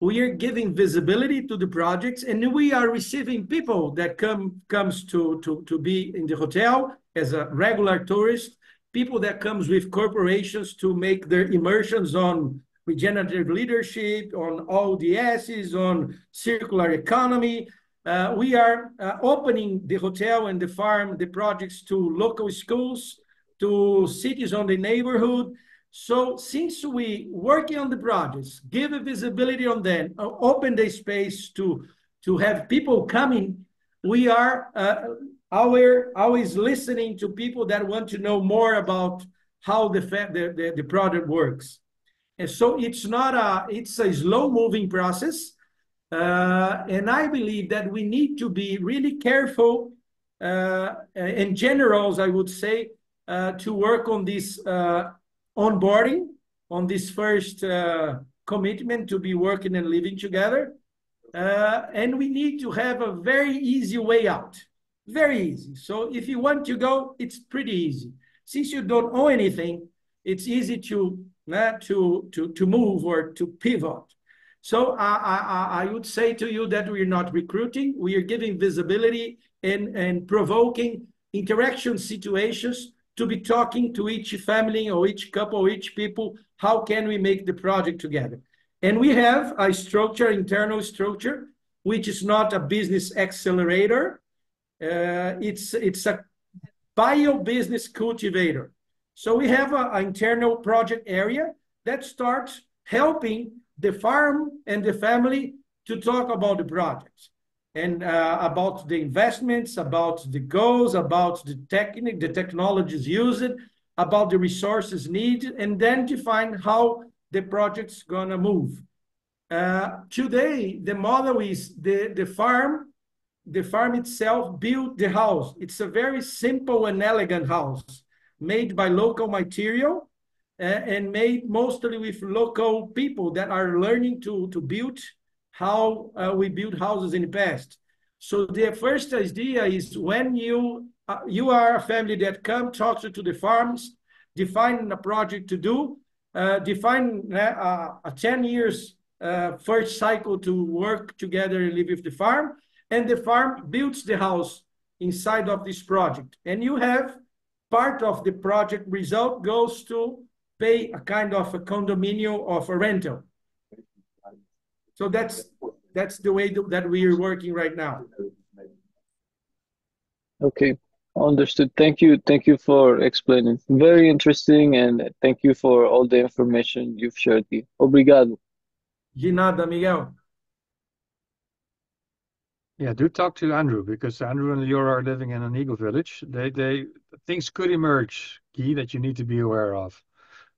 we are giving visibility to the projects and we are receiving people that come comes to, to, to be in the hotel as a regular tourist, people that comes with corporations to make their immersions on regenerative leadership, on ODSs, on circular economy. Uh, we are uh, opening the hotel and the farm, the projects to local schools, to cities on the neighborhood. So since we working on the projects, give a visibility on them, uh, open the space to to have people coming, we are uh, our, always listening to people that want to know more about how the, the, the, the product works. And so it's not a, it's a slow moving process. Uh, and I believe that we need to be really careful uh, in generals, I would say, uh, to work on this uh, onboarding, on this first uh, commitment to be working and living together. Uh, and we need to have a very easy way out. Very easy. So if you want to go, it's pretty easy. Since you don't owe anything, it's easy to uh, to to to move or to pivot. So I, I, I would say to you that we're not recruiting, we are giving visibility and, and provoking interaction situations to be talking to each family or each couple, each people, how can we make the project together? And we have a structure, internal structure, which is not a business accelerator. Uh, it's, it's a bio business cultivator. So we have an internal project area that starts helping the farm and the family to talk about the projects and uh, about the investments, about the goals, about the technique, the technologies used, about the resources needed, and then define how the project's gonna move. Uh, today, the model is the, the farm, the farm itself built the house. It's a very simple and elegant house made by local material and made mostly with local people that are learning to, to build how uh, we build houses in the past. So the first idea is when you uh, you are a family that come talk to, to the farms, define a project to do, uh, define uh, a 10 years uh, first cycle to work together and live with the farm, and the farm builds the house inside of this project. And you have part of the project result goes to pay a kind of a condominium of a rental. So that's that's the way that we are working right now. Okay, understood. Thank you. Thank you for explaining. Very interesting, and thank you for all the information you've shared here. Obrigado. De nada, Miguel. Yeah, do talk to Andrew because Andrew and Leora are living in an eco village. They, they, things could emerge, Guy, that you need to be aware of.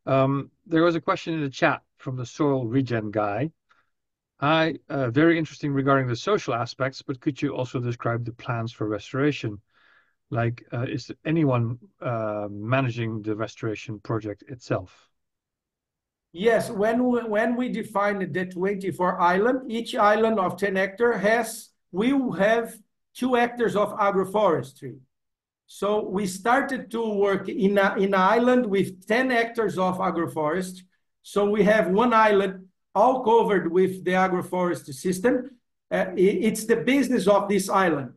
Um, there was a question in the chat from the soil regen guy. Hi, uh, very interesting regarding the social aspects, but could you also describe the plans for restoration? Like, uh, is anyone uh, managing the restoration project itself? Yes, when we, when we define the 24 island, each island of 10 hectare has, we will have two hectares of agroforestry. So we started to work in, in an island with 10 hectares of agroforest. So we have one island all covered with the agroforest system. Uh, it's the business of this island.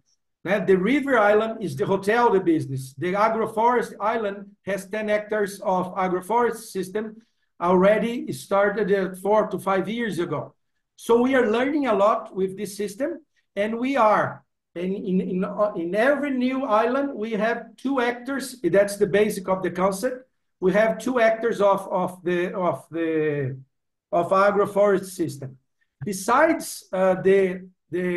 Uh, the river island is the hotel, the business. The agroforest island has 10 hectares of agroforest system already started uh, four to five years ago. So we are learning a lot with this system and we are and in, in, uh, in every new island, we have two actors. That's the basic of the concept. We have two actors of, of the of the of agroforest system. Besides uh, the the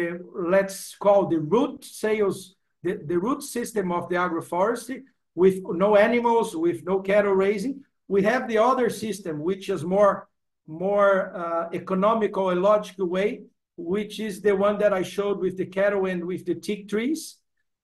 let's call the root sales, the, the root system of the agroforestry with no animals, with no cattle raising, we have the other system, which is more more uh, economical and logical way which is the one that I showed with the cattle and with the teak trees.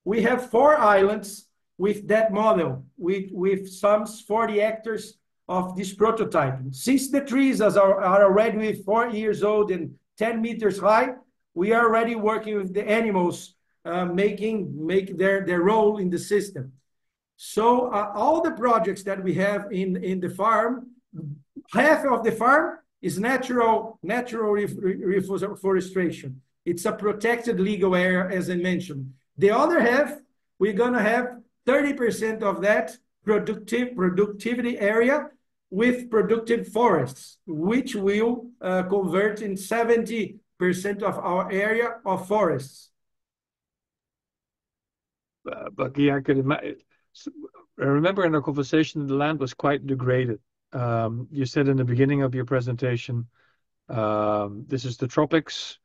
We have four islands with that model, with, with some 40 hectares of this prototype. Since the trees are, are already four years old and 10 meters high, we are already working with the animals, uh, making make their, their role in the system. So uh, all the projects that we have in, in the farm, half of the farm is natural, natural reforestation. It's a protected legal area, as I mentioned. The other half, we're gonna have 30% of that productive productivity area with productive forests, which will uh, convert in 70% of our area of forests. Uh, but yeah, I could imagine. I remember in our conversation, the land was quite degraded. Um, you said in the beginning of your presentation, um, this is the tropics,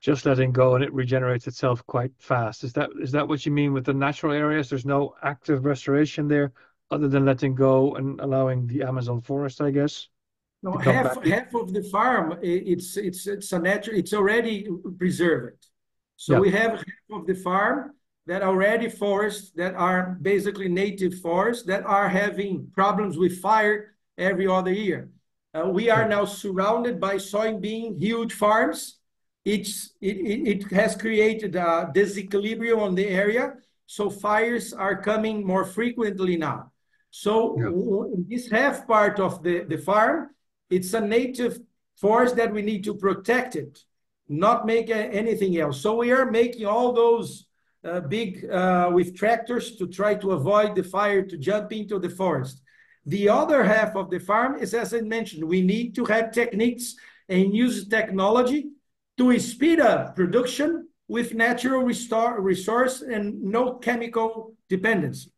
just letting go, and it regenerates itself quite fast. Is that is that what you mean with the natural areas? There's no active restoration there other than letting go and allowing the Amazon forest, I guess? No, half half of the farm, it's it's it's a natural, it's already preserved. So we have half of the farm that already forests that are basically native forests that are having problems with fire every other year. Uh, we are now surrounded by soybean huge farms. It's it, it has created a disequilibrium on the area. So fires are coming more frequently now. So in this half part of the the farm, it's a native forest that we need to protect it, not make anything else. So we are making all those uh, big uh, with tractors to try to avoid the fire to jump into the forest. The other half of the farm is, as I mentioned, we need to have techniques and use technology to speed up production with natural restore, resource and no chemical dependency.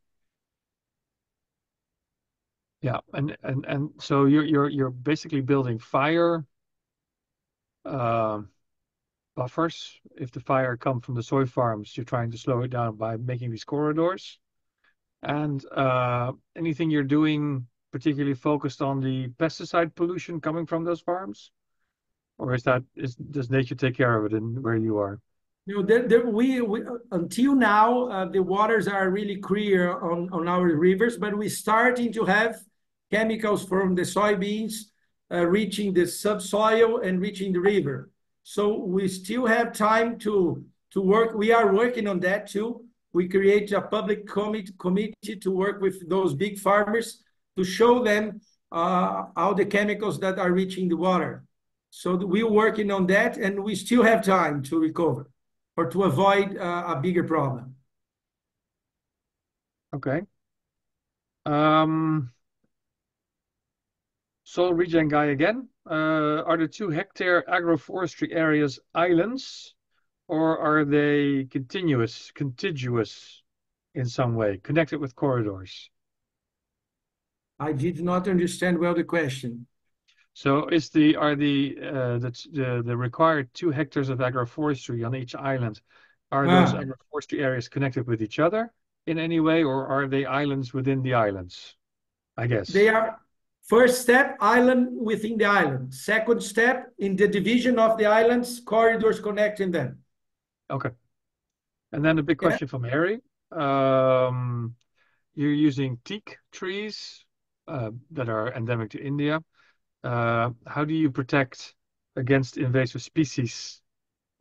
Yeah. And and and so you're you're you're basically building fire buffers. If the fire comes from the soy farms, you're trying to slow it down by making these corridors. And uh, anything you're doing particularly focused on the pesticide pollution coming from those farms? Or is that is does nature take care of it in where you are? Until now, uh, the waters are really clear on on our rivers, but we're starting to have chemicals from the soybeans uh, reaching the subsoil and reaching the river. So we still have time to to work. We are working on that too. We create a public commit, committee to work with those big farmers to show them uh, all the chemicals that are reaching the water. So we're working on that, and we still have time to recover or to avoid uh, a bigger problem. Okay. Um, Soil regen guy again. Uh, are the two-hectare agroforestry areas islands, or are they continuous, contiguous in some way, connected with corridors? I did not understand well the question. So is the are the uh, the, the, the required two hectares of agroforestry on each island, are ah. those agroforestry areas connected with each other in any way, or are they islands within the islands, I guess? They are first step, island within the island. Second step, in the division of the islands, corridors connecting them. Okay. And then a big question from Harry. Um, you're using teak trees uh, that are endemic to India. Uh, how do you protect against invasive species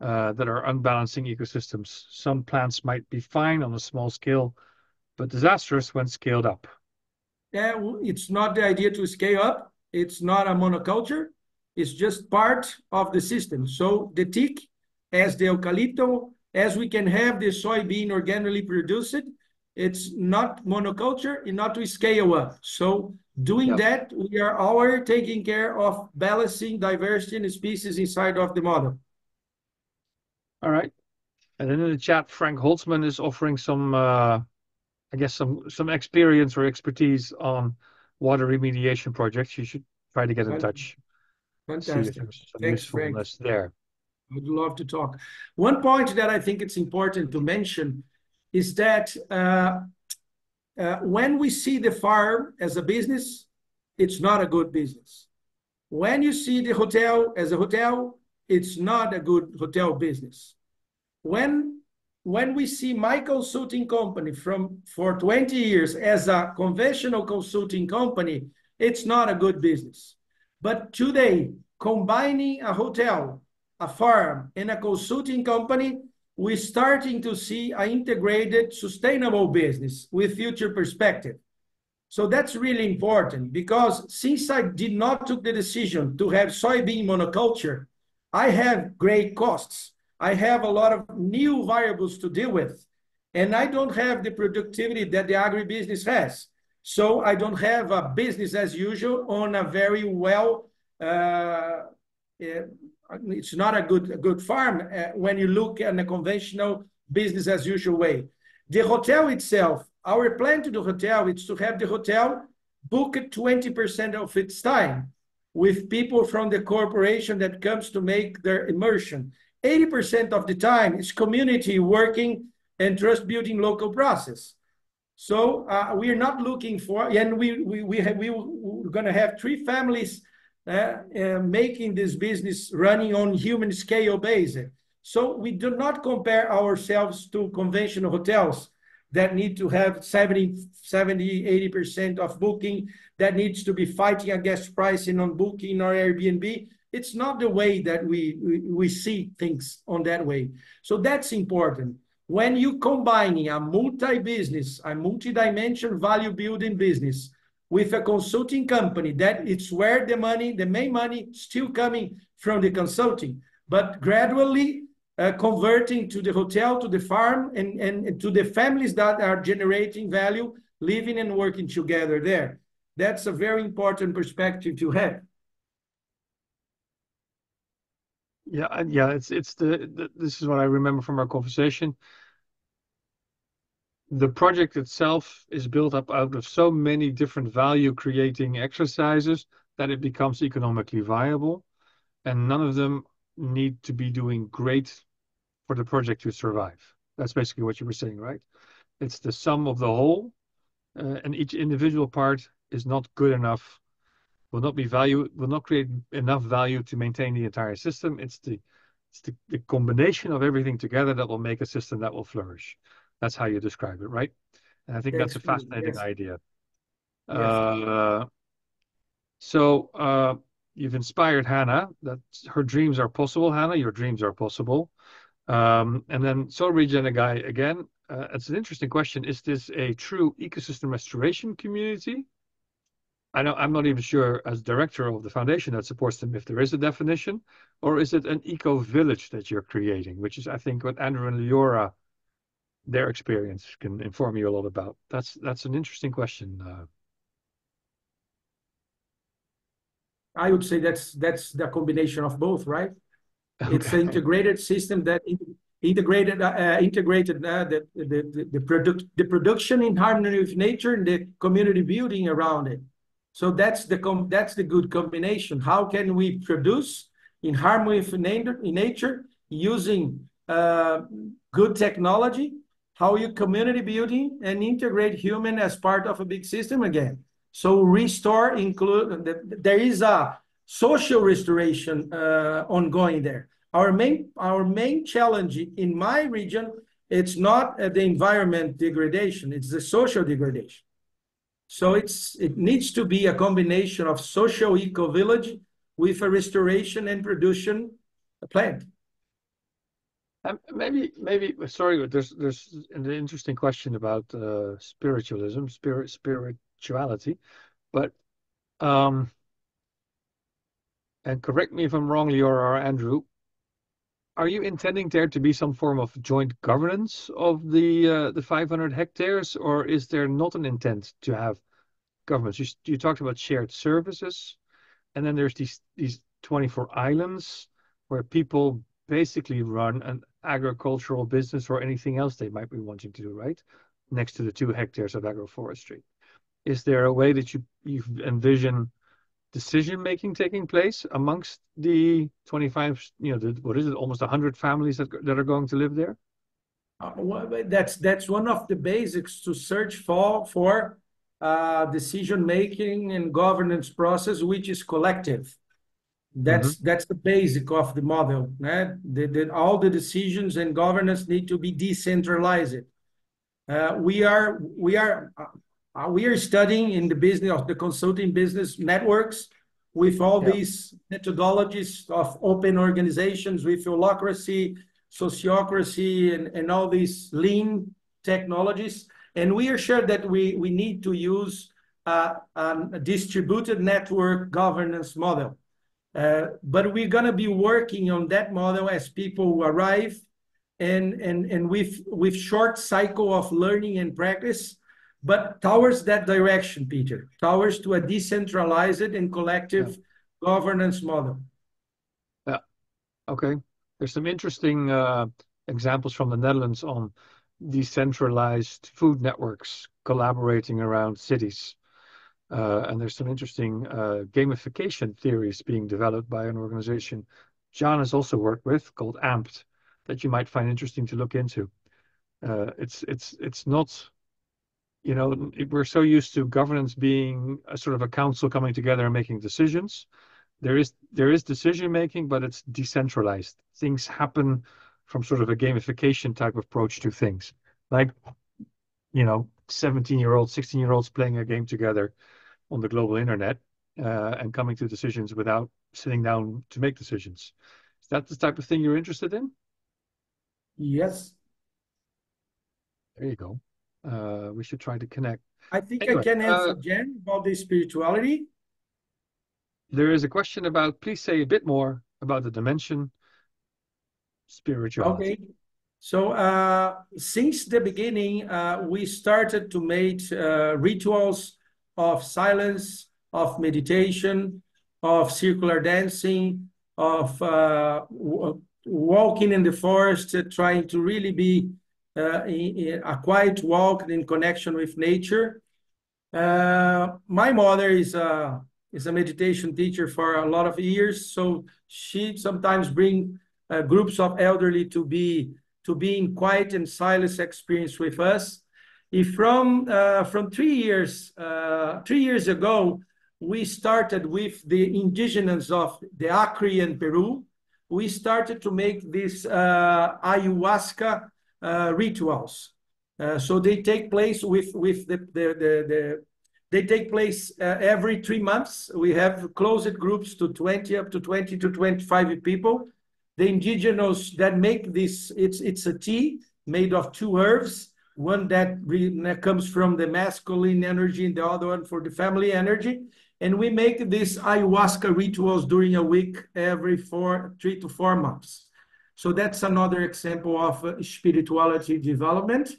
uh, that are unbalancing ecosystems? Some plants might be fine on a small scale, but disastrous when scaled up. Yeah, it's not the idea to scale up. It's not a monoculture. It's just part of the system. So the teak, as the eucalyptus, as we can have the soybean organically produced, it's not monoculture and not to scale up. So doing that, we are already taking care of balancing diversity and species inside of the model. All right. And then in the chat, Frank Holzman is offering some, uh, I guess, some some experience or expertise on water remediation projects. You should try to get in touch. Fantastic. Thanks, Frank. There. I would love to talk. One point that I think it's important to mention is that Uh, when we see the farm as a business, it's not a good business. When you see the hotel as a hotel, it's not a good hotel business. When we see my consulting company from for 20 years as a conventional consulting company, it's not a good business. But today, combining a hotel, a farm, and a consulting company, we're starting to see an integrated sustainable business with future perspective. So that's really important because since I did not take the decision to have soybean monoculture, I have great costs. I have a lot of new variables to deal with, and I don't have the productivity that the agribusiness has. So I don't have a business as usual on a very well, uh, uh, it's not a good good farm uh, when you look at a conventional business as usual way. The hotel itself, our plan to the hotel is to have the hotel book 20% of its time with people from the corporation that comes to make their immersion. 80% of the time is community working and trust building local process. So uh, we are not looking for, and we we we we we're going to have three families Eh, eh, making this business running on human scale basis. So we do not compare ourselves to conventional hotels that need to have 70%-80% of booking that needs to be fighting against pricing on Booking or Airbnb. It's not the way that we we see things on that way. So that's important. When you're combining a multi-business, a multi-dimensional value-building business with a consulting company that it's where the money, the main money still coming from the consulting, but gradually uh, converting to the hotel, to the farm, and to the families that are generating value, living and working together there. That's a very important perspective to have. Yeah, yeah, it's it's the, the, this is what I remember from our conversation. The project itself is built up out of so many different value-creating exercises that it becomes economically viable, and none of them need to be doing great for the project to survive. That's basically what you were saying, right? It's the sum of the whole, uh, and each individual part is not good enough, will not be value, will not create enough value to maintain the entire system. It's the combination of everything together that will make a system that will flourish. That's how you describe it, right? And I think that's a fascinating idea. Yes. Uh, so uh, you've inspired Hannah that her dreams are possible. Hannah, your dreams are possible. Um, and then SolarWind guy again, uh, it's an interesting question. Is this a true ecosystem restoration community? I know I'm not even sure as director of the foundation that supports them if there is a definition, or is it an eco-village that you're creating, which is, I think, what Andrew and Leora, their experience can inform you a lot about. That's that's an interesting question. Uh. I would say that's that's the combination of both, right? It's an integrated system that integrated uh, uh, integrated the the the product the production in harmony with nature and the community building around it. So that's the com- that's the good combination. How can we produce in harmony with nature using good technology? How you community building and integrate human as part of a big system again? So restore include there is a social restoration uh, ongoing there. Our main our main challenge in my region, it's not uh, the environment degradation, it's the social degradation. So it's it needs to be a combination of social eco-village with a restoration and production plan. Um, maybe, maybe. sorry, there's there's an interesting question about uh, spiritualism, spirit spirituality, but um, and correct me if I'm wrong, Leora or Andrew, are you intending there to be some form of joint governance of the uh, the 500 hectares, or is there not an intent to have governance? You you talked about shared services, and then there's these 24 islands where people basically run an agricultural business or anything else they might be wanting to do, right? Next to the two hectares of agroforestry. Is there a way that you you envision decision-making taking place amongst the 25, you know, what is it, almost 100 families that are going to live there? Uh, that's that's one of the basics to search for for uh, decision-making and governance process, which is collective. That's mm-hmm. that's the basic of the model. All the decisions and governance need to be decentralized. Uh, we are we are uh, we are studying in the business of the consulting business networks with all these methodologies of open organizations with holacracy, sociocracy, and and all these lean technologies. And we are sure that we need to use uh, a distributed network governance model. We're going to be working on that model as people arrive and and and with short cycle of learning and practice. but towards that direction, Peter, towards to a decentralized and collective yeah. governance model. Yeah. Okay. There's some interesting uh, examples from the Netherlands on decentralized food networks collaborating around cities. Uh, and there's some interesting uh, gamification theories being developed by an organization John has also worked with called Amped that you might find interesting to look into. Uh, it's it's it's not, you know, we're so used to governance being a sort of a council coming together and making decisions. There is there is decision making, but it's decentralized. Things happen from sort of a gamification type approach to things, like you know, 17 year olds, 16 year olds playing a game together on the global internet uh, and coming to decisions without sitting down to make decisions. Is that the type of thing you're interested in? Yes. There you go. Uh, we should try to connect. I think anyway, I can answer uh, Jen about the spirituality. There is a question about, please say a bit more about the dimension spirituality. Okay. So uh, since the beginning, uh, we started to make uh, rituals of silence, of meditation, of circular dancing, of uh, walking in the forest, uh, trying to really be uh, in, a quiet walk in connection with nature. Uh, my mother is a is a meditation teacher for a lot of years, so she sometimes bring uh, groups of elderly to be to be in quiet and silence experience with us. If from uh, from three years three years ago, we started with the indigenous of the Acre and Peru. We started to make these uh, ayahuasca uh, rituals. Uh, so they take place with with the the the, the they take place uh, every three months. We have closed groups to 20 up to 20 to 25 people. The indigenous that make this it's it's a tea made of two herbs one that, comes from the masculine energy and the other one for the family energy and we make these ayahuasca rituals during a week every four, three to four months. So that's another example of uh, spirituality development.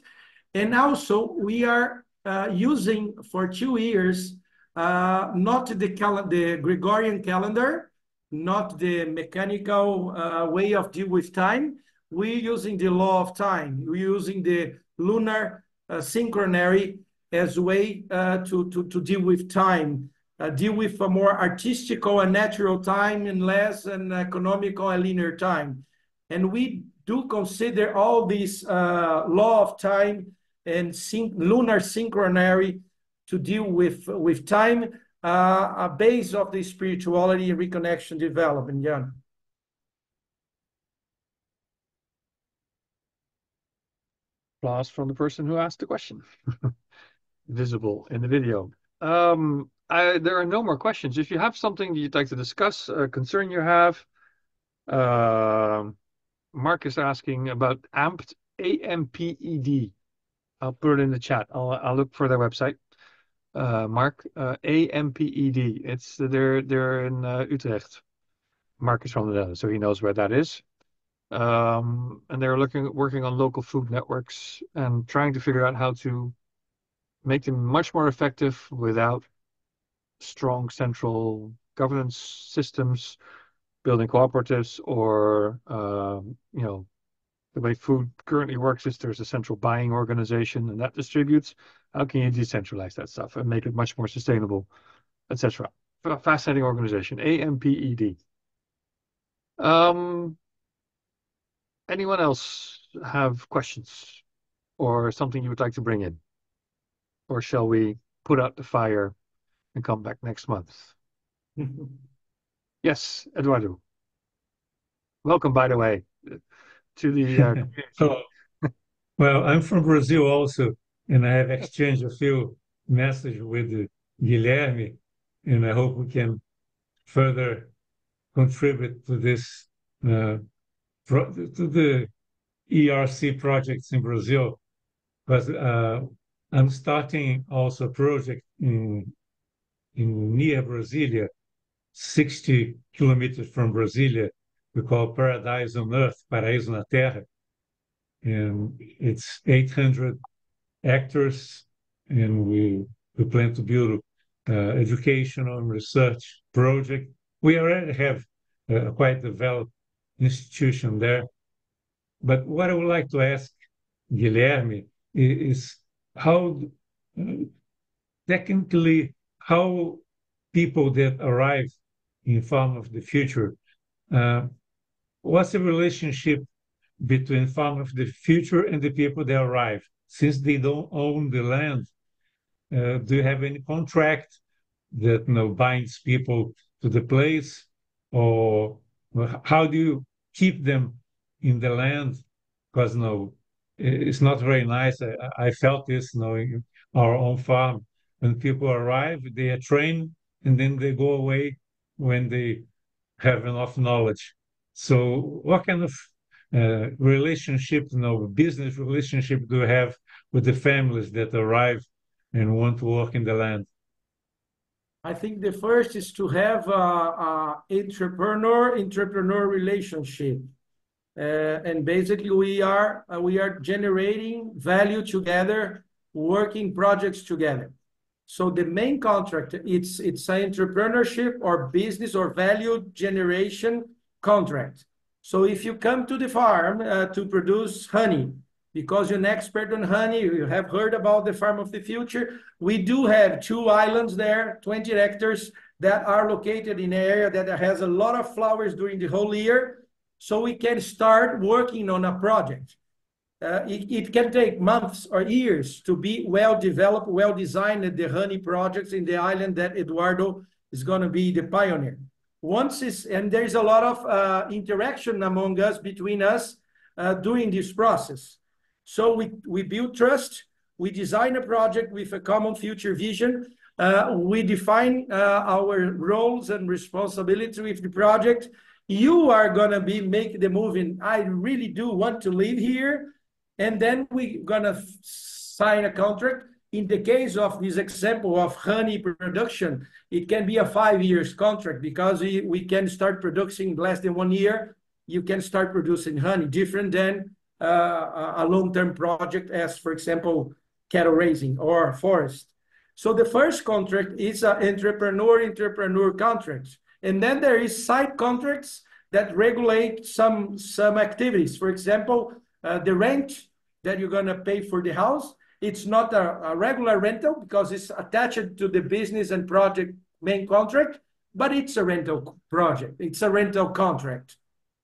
And also we are uh, using for two years, uh, not the, the Gregorian calendar, not the mechanical uh, way of deal with time. We're using the law of time. We're using the lunar uh, synchronary as a way uh, to, to, to deal with time uh, deal with a more artistical and natural time and less an economical and linear time. And we do consider all these uh, law of time and syn lunar synchronary to deal with, with time, uh, a base of the spirituality and reconnection development, Jan. Applause from the person who asked the question. [LAUGHS] Visible in the video. Um, I, there are no more questions. If you have something you'd like to discuss, a concern you have, uh, Mark is asking about AMPED, A-M-P-E-D. I'll put it in the chat. I'll, I'll look for their website. Uh, Mark, uh, A-M-P-E-D. It's they're they're in uh, Utrecht. Mark is from the Netherlands, so he knows where that is. Um, and they're looking working on local food networks and trying to figure out how to make them much more effective without strong central governance systems, building cooperatives, or um, you know, the way food currently works is there's a central buying organization and that distributes. How can you decentralize that stuff and make it much more sustainable, etc. Fascinating organization, AMPED. Um, anyone else have questions or something you would like to bring in? Or shall we put out the fire and come back next month. [LAUGHS] yes, Eduardo. Welcome, by the way, to the. Uh, [LAUGHS] oh, well, I'm from Brazil also, and I have exchanged a few messages with Guilherme, and I hope we can further contribute to this uh, to the ERC projects in Brazil. But uh, I'm starting also a project in in near Brasilia, 60 kilometers from Brasilia, we call Paradise on Earth, Paraíso na Terra. And it's 800 hectares and we we plan to build uh, educational and research project. We already have a quite developed institution there. But what I would like to ask Guilherme is how technically how people that arrive in Farm of the Future, uh, what's the relationship between Farm of the Future and the people that arrive? Since they don't own the land, uh, do you have any contract that you know, binds people to the place, or how do you keep them in the land? Because you know, it's not very nice. I, I felt this, you know, our own farm. When people arrive, they are trained, and then they go away when they have enough knowledge. So, what kind of uh, relationship, you know, business relationship do you have with the families that arrive and want to work in the land? I think the first is to have a, a entrepreneur entrepreneur relationship. Uh, and basically we are uh, we are generating value together working projects together so the main contract it's it's an entrepreneurship or business or value generation contract so if you come to the farm uh, to produce honey because you're an expert on honey you have heard about the farm of the future we do have two islands there 20 hectares that are located in an area that has a lot of flowers during the whole year so we can start working on a project. Uh, it, it, can take months or years to be well developed, well designed the honey projects in the island that Eduardo is going to be the pioneer. Once is and there's a lot of uh, interaction among us between us uh, during this process. So we we build trust. We design a project with a common future vision. Uh, we define uh, our roles and responsibility with the project you are going to be make the move in i really do want to live here and then we're going to sign a contract in the case of this example of honey production it can be a five years contract because we, we can start producing less than one year you can start producing honey different than a long-term project as for example cattle raising or forest so the first contract is an entrepreneur entrepreneur contract and then there is side contracts that regulate some, some activities. For example, uh, the rent that you're going to pay for the house, it's not a, a, regular rental because it's attached to the business and project main contract, but it's a rental project. It's a rental contract.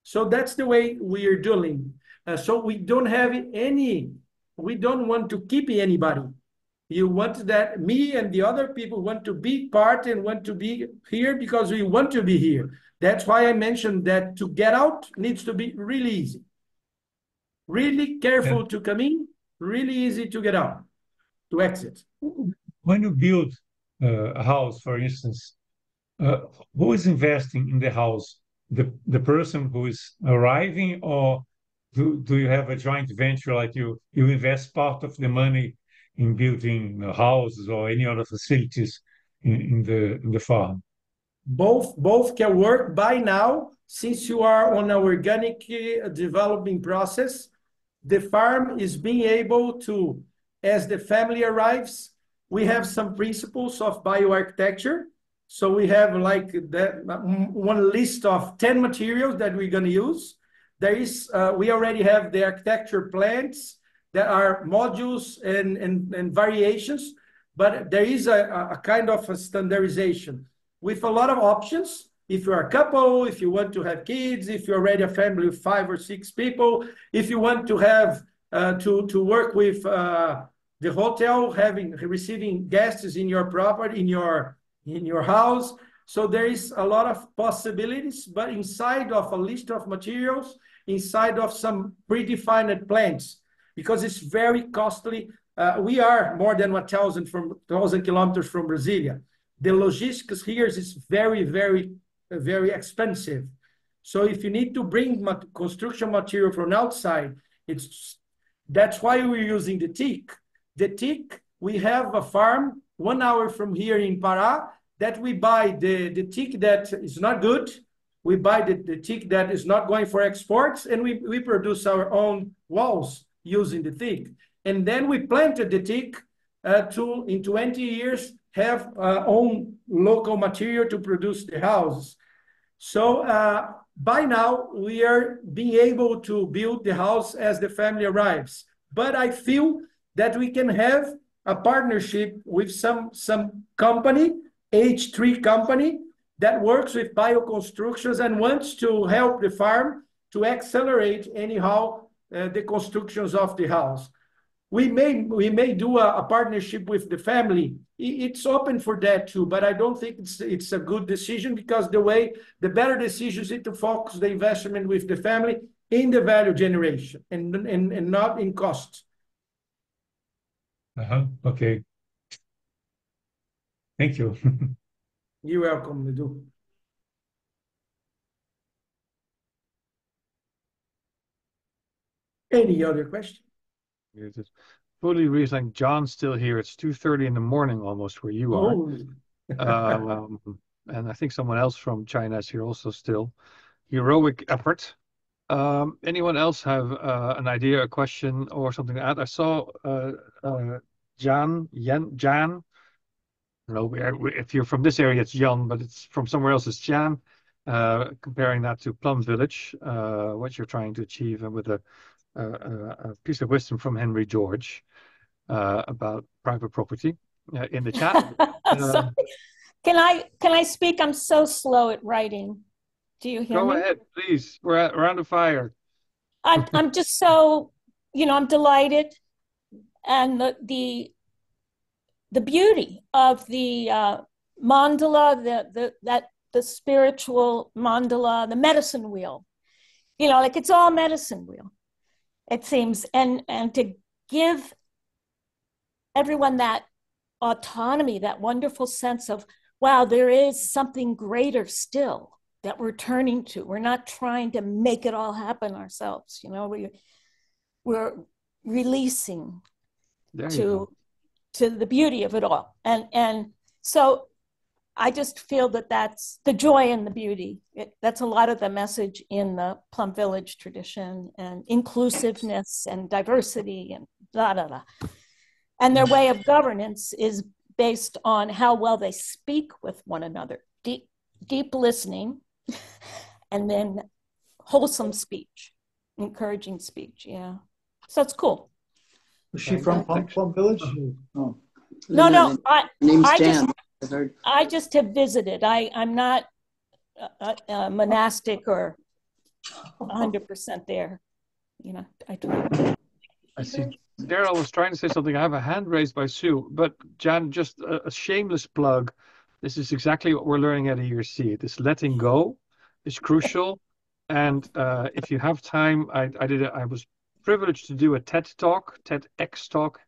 So that's the way we are doing. Uh, so we don't have any, we don't want to keep anybody. You want that me and the other people want to be part and want to be here because we want to be here. That's why I mentioned that to get out needs to be really easy. Really careful yeah. to come in, really easy to get out, to exit. When you build uh, a house, for instance, uh, who is investing in the house? The, the person who is arriving, or do, do you have a joint venture like you, you invest part of the money in building houses or any other facilities in, in the in the farm? Both both can work by now. Since you are on an organic uh, developing process, the farm is being able to, as the family arrives, we have some principles of bioarchitecture. So we have like that one list of 10 materials that we're going to use. There is, uh, we already have the architecture plans there are modules and, and, and variations, but there is a, a kind of a standardization with a lot of options. If you're a couple, if you want to have kids, if you're already a family of five or six people, if you want to have uh, to, to work with uh, the hotel, having receiving guests in your property, in your in your house. So there is a lot of possibilities, but inside of a list of materials, inside of some predefined plans because it's very costly. Uh, we are more than 1,000 from 1,000 kilometers from Brasilia. The logistics here is very, very, very expensive. So if you need to bring mat construction material from outside, it's that's why we're using the teak. The teak, we have a farm one hour from here in Pará that we buy the, the teak that is not good. We buy the, the teak that is not going for exports, and we, we produce our own walls using the teak. And then we planted the teak uh, to, in 20 years, have own local material to produce the houses. So uh, by now, we are being able to build the house as the family arrives. But I feel that we can have a partnership with some, some company, H3 company, that works with bioconstructions and wants to help the farm to accelerate anyhow uh, the constructions of the house. We may we may do a partnership with the family. It's open for that too, but I don't think it's it's a good decision because the way, the better decision is to focus the investment with the family in the value generation and and not in cost. Uh-huh. Okay. Thank you. [LAUGHS] You're welcome, Edu. Any other questions? Fully realizing John's still here. It's 2:30 in the morning almost where you are. Oh. [LAUGHS] Um, and I think someone else from China is here also still. Heroic effort. Um, anyone else have uh, an idea, a question, or something to add? I saw uh, uh, Jan. I don't know if you're from this area, it's Jan, but it's from somewhere else, it's Jan. Uh, comparing that to Plum Village, uh, what you're trying to achieve with a piece of wisdom from Henry George uh, about private property in the chat. [LAUGHS] Can I can I speak? I'm so slow at writing. Do you hear me? Go ahead, please. We're at, around the fire. I'm I'm just so, you know, I'm delighted. And the the beauty of the uh, mandala, the the, that, the spiritual mandala, the medicine wheel, you know, like it's all medicine wheel, it seems. And and to give everyone that autonomy, that wonderful sense of, wow, there is something greater still that we're turning to. We're not trying to make it all happen ourselves. You know, we we're releasing to the beauty of it all. And so I just feel that that's the joy and the beauty. That's a lot of the message in the Plum Village tradition and inclusiveness and diversity and da da da. And their way of governance is based on how well they speak with one another, deep, deep listening, [LAUGHS] and then wholesome speech, encouraging speech. Yeah. So it's cool. Was she from Plum, Plum Village? Oh. No, no. I, name's I Jan. just, I just have visited. I, I'm not uh, uh, monastic or 100% there. You know, I don't. I see. Daryl was trying to say something. I have a hand raised by Sue, but Jan, just a, a shameless plug. This is exactly what we're learning at ERC. This letting go is crucial. And uh, if you have time, I, I did. A, I was privileged to do a TED talk, TEDx talk,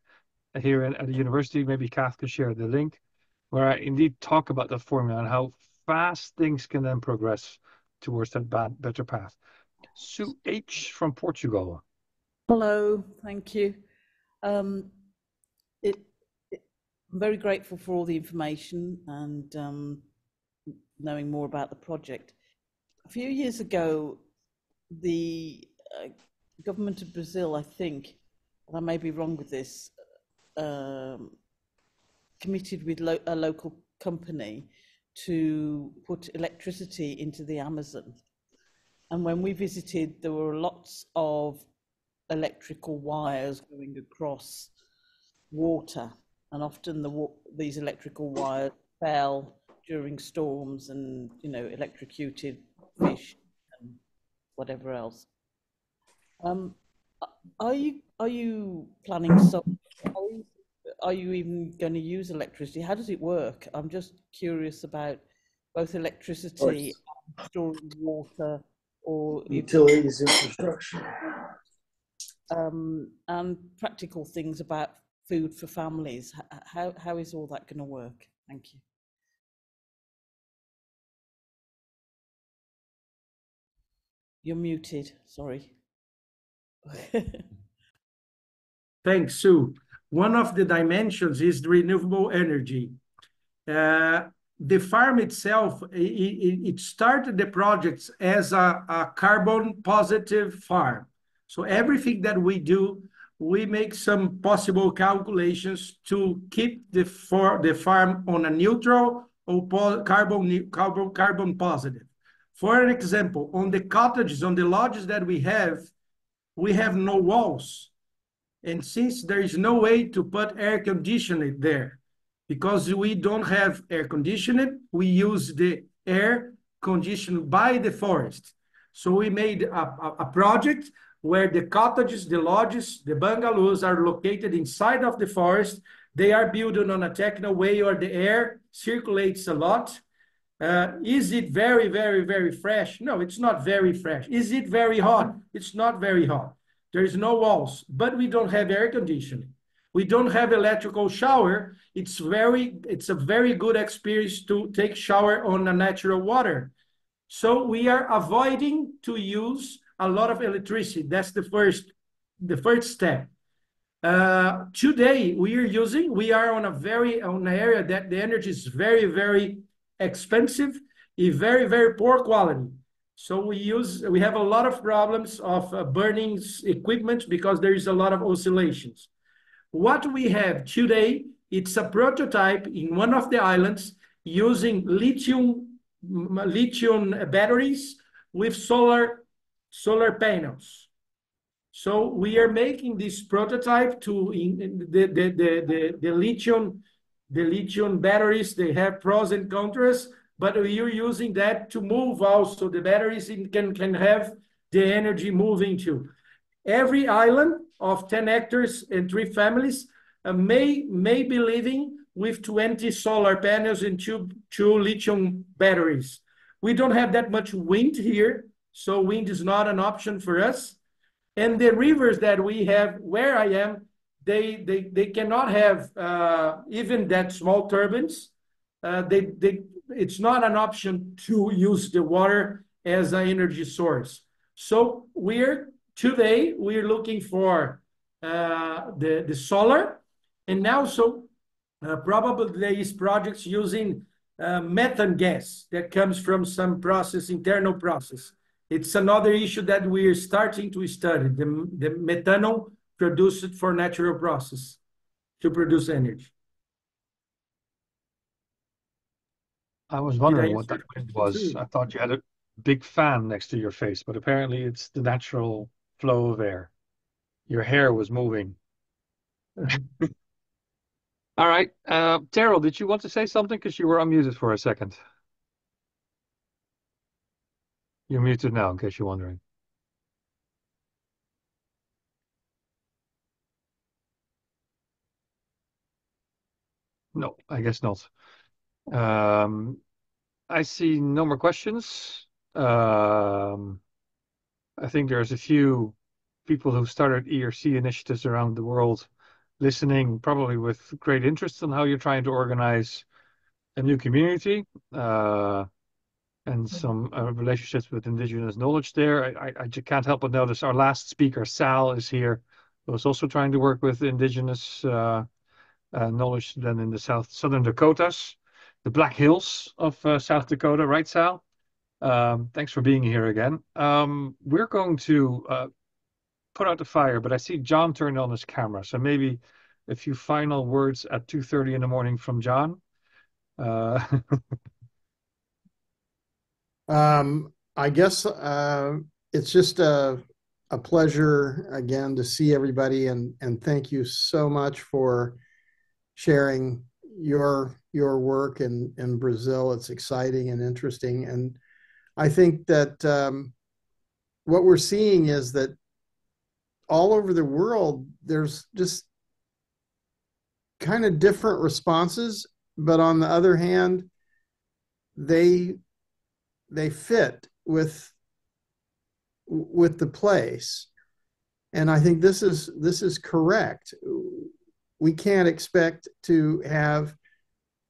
here at, at the university. Maybe Kath can share the link, where I indeed talk about that formula and how fast things can then progress towards that bad, better path. Sue H from Portugal. Hello, thank you. Um, it, it, I'm very grateful for all the information and um, knowing more about the project. A few years ago, the uh, government of Brazil, I think, and I may be wrong with this, um, committed with lo a local company to put electricity into the Amazon. And when we visited, there were lots of electrical wires going across water, and often the these electrical wires fell during storms and you know electrocuted fish and whatever else. Um, are you are you planning so? Are you, are you even going to use electricity? How does it work? I'm just curious about both electricity and storing water or utilities infrastructure um, and practical things about food for families. How, how is all that going to work? Thank you. You're muted, sorry. Thanks, Sue. One of the dimensions is renewable energy. Uh, the farm itself, it, it, started the projects as a, a carbon positive farm. So everything that we do we make some possible calculations to keep the for the farm on a neutral or carbon carbon carbon positive. For an example, on the cottages, on the lodges that we have, we have no walls. And since there is no way to put air conditioning there, because we don't have air conditioning, we use the air conditioned by the forest. So we made a, a, a project where the cottages, the lodges, the bungalows are located inside of the forest. They are built on a techno way where the air circulates a lot. Uh, is it very, very, very fresh? No, it's not very fresh. Is it very hot? It's not very hot. There is no walls, but we don't have air conditioning. We don't have electrical shower. It's very, it's a very good experience to take shower on a natural water. So we are avoiding to use a lot of electricity. That's the first, the first step. Uh, today we are using, we are on a very, on an area that the energy is very, very expensive, and very, very poor quality. So we use, we have a lot of problems of uh, burning equipment because there is a lot of oscillations. What we have today, it's a prototype in one of the islands using lithium, lithium batteries with solar, solar panels. So we are making this prototype to in, the, the, the, the, the lithium, the lithium batteries, they have pros and cons, but you're using that to move also the batteries can, can have the energy moving to. Every island of 10 hectares and three families uh, may, may be living with 20 solar panels and two, two lithium batteries. We don't have that much wind here, so wind is not an option for us. And the rivers that we have where I am, they, they, they cannot have uh, even that small turbines. Uh, they, they, it's not an option to use the water as an energy source. So we're today we're looking for uh, the the solar, and now so uh, probably there is projects using uh, methane gas that comes from some process, internal process. It's another issue that we are starting to study, the, the methanol produced for natural process to produce energy. I was wondering what that wind was. I thought you had a big fan next to your face, but apparently it's the natural flow of air. Your hair was moving. [LAUGHS] All right. Uh, Terrell, did you want to say something? Because you were unmuted for a second. You're muted now, in case you're wondering. No, I guess not. Um, I see no more questions. Um, I think there's a few people who started ERC initiatives around the world listening, probably with great interest in how you're trying to organize a new community uh, and some uh, relationships with indigenous knowledge there. I, I, I can't help but notice our last speaker, Sal, is here, who's also trying to work with indigenous uh knowledge than in the south southern Dakotas the Black Hills of uh, South Dakota, right, Sal? Um, thanks for being here again. Um, we're going to uh, put out the fire, but I see John turned on his camera, so maybe a few final words at 2.30 in the morning from John. Uh, [LAUGHS] um, I guess uh, it's just a, a pleasure again to see everybody, and, and thank you so much for sharing your your work in in Brazil. It's exciting and interesting, and I think that um, what we're seeing is that all over the world there's just kind of different responses, but on the other hand, they they fit with with the place. And i think this is this is correct we can't expect to have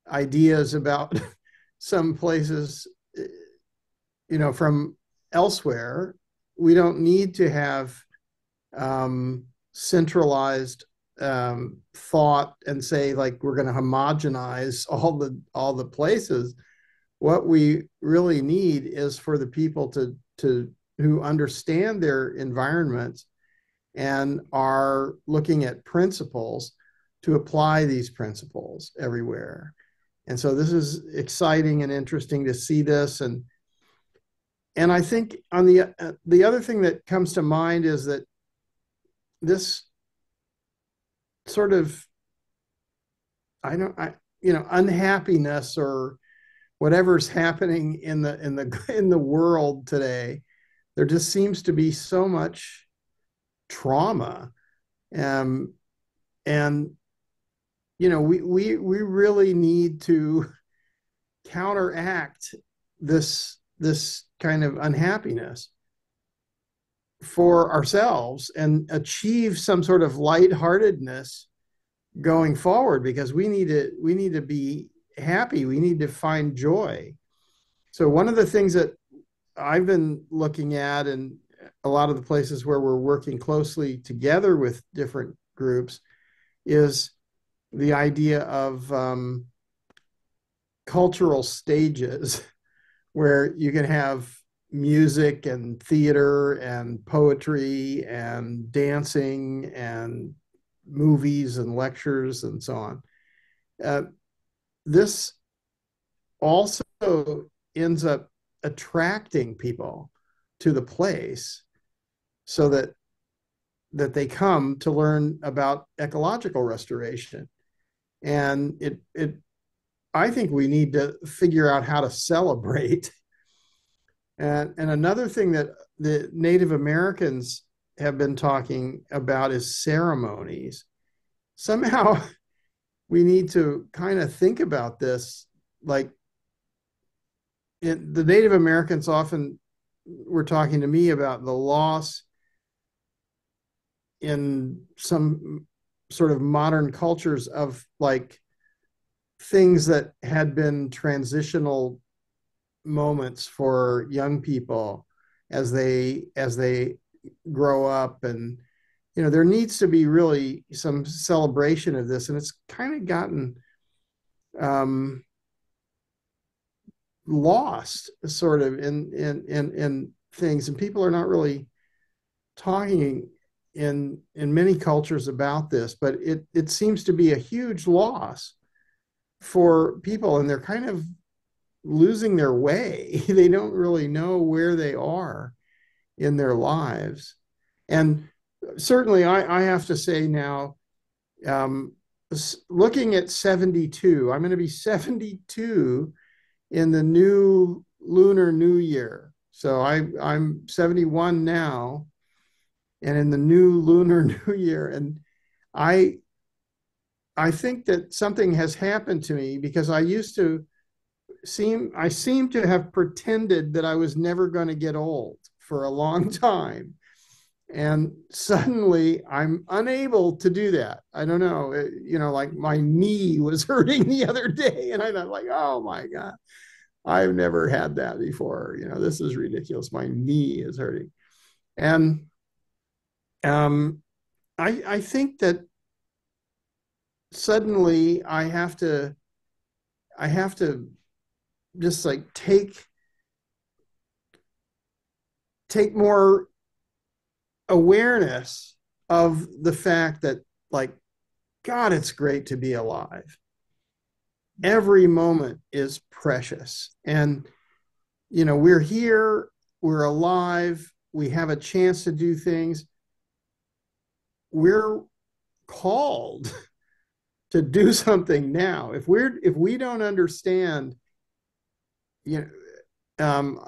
ideas about [LAUGHS] some places, you know, from elsewhere. We don't need to have um, centralized um, thought and say like we're going to homogenize [LAUGHS] all the all the places. What we really need is for the people to to who understand their environments and are looking at principles to apply these principles everywhere. And so this is exciting and interesting to see this and and I think on the uh, the other thing that comes to mind is that this sort of I don't I you know unhappiness or whatever's happening in the in the [LAUGHS] in the world today there just seems to be so much trauma um, and you know we we we really need to counteract this this kind of unhappiness for ourselves and achieve some sort of lightheartedness going forward because we need to we need to be happy. We need to find joy. So one of the things that i've been looking at and a lot of the places where we're working closely together with different groups is the idea of um, cultural stages [LAUGHS] where you can have music and theater and poetry and dancing and movies and lectures and so on. Uh, this also ends up attracting people to the place so that that they come to learn about ecological restoration and it it i think we need to figure out how to celebrate. And and another thing that the native americans have been talking about is ceremonies. Somehow [LAUGHS] we need to kind of think about this like it, the native americans often were talking to me about the loss in some sort of modern cultures of like things that had been transitional moments for young people as they as they grow up. And you know there needs to be really some celebration of this. And it's kind of gotten um lost sort of in in in in things. And people are not really talking in in many cultures about this, but it it seems to be a huge loss for people, and they're kind of losing their way. [LAUGHS] they don't really know where they are in their lives, and certainly, I, I have to say now, um, looking at seventy two, I'm going to be seventy two in the new lunar new year. So I I'm 71 now and in the new lunar [LAUGHS] new year. And i i think that something has happened to me because i used to seem i seem to have pretended that i was never going to get old for a long [LAUGHS] time. And suddenly i'm unable to do that. I don't know it, you know like my knee was [LAUGHS] hurting the other day and i'm like oh my god i've never had that before. You know this is ridiculous. My knee is hurting. And um, I, I think that suddenly I have to, I have to just like take, take more awareness of the fact that like, God, it's great to be alive. Every moment is precious. And, you know, we're here, we're alive, we have a chance to do things we're called [LAUGHS] to do something now. If we're if we don't understand, you know, um,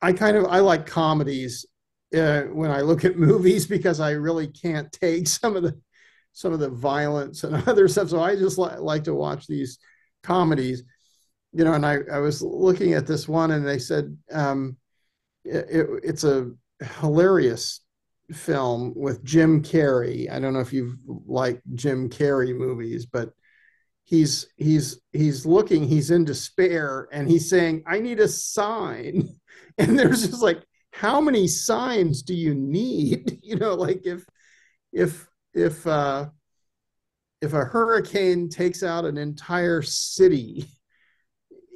I kind of I like comedies uh, when I look at [LAUGHS] movies because I really can't take some of the some of the violence and [LAUGHS] other stuff. So I just li- like to watch these comedies, you know. And I I was looking at this one, and they said um, it, it, it's a hilarious film with Jim Carrey. I don't know if you've liked Jim Carrey movies, but he's he's he's looking, he's in despair, and he's saying, "I need a sign." [LAUGHS] And there's just like, how many signs do you need? [LAUGHS] You know, like if if if uh, if a hurricane takes out an entire city,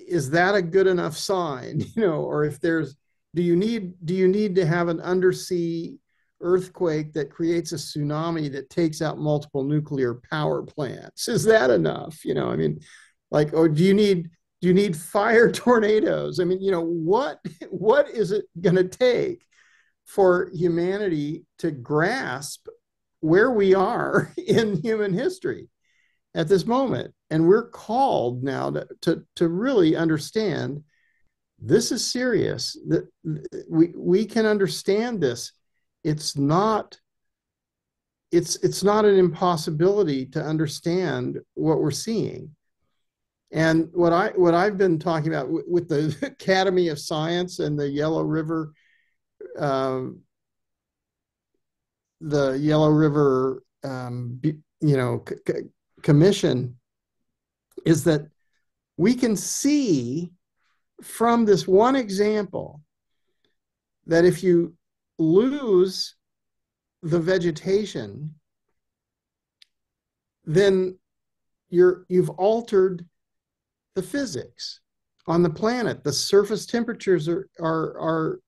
is that a good enough sign? [LAUGHS] You know, or if there's do you need do you need to have an undersea earthquake that creates a tsunami that takes out multiple nuclear power plants. Is that enough? You know, I mean, like, or do you need do you need fire [LAUGHS] tornadoes? I mean, you know, what what is it going to take for humanity to grasp where we are [LAUGHS] in human history at this moment? And we're called now to to, to really understand this is serious. That we we can understand this. It's not it's it's not an impossibility to understand what we're seeing. And what I what I've been talking about with, the [LAUGHS] Academy of Science and the Yellow River, um, the Yellow River, um, you know, c- commission, is that we can see from this one example that if you lose the vegetation, then you're you've altered the physics on the planet. The surface temperatures are, are, are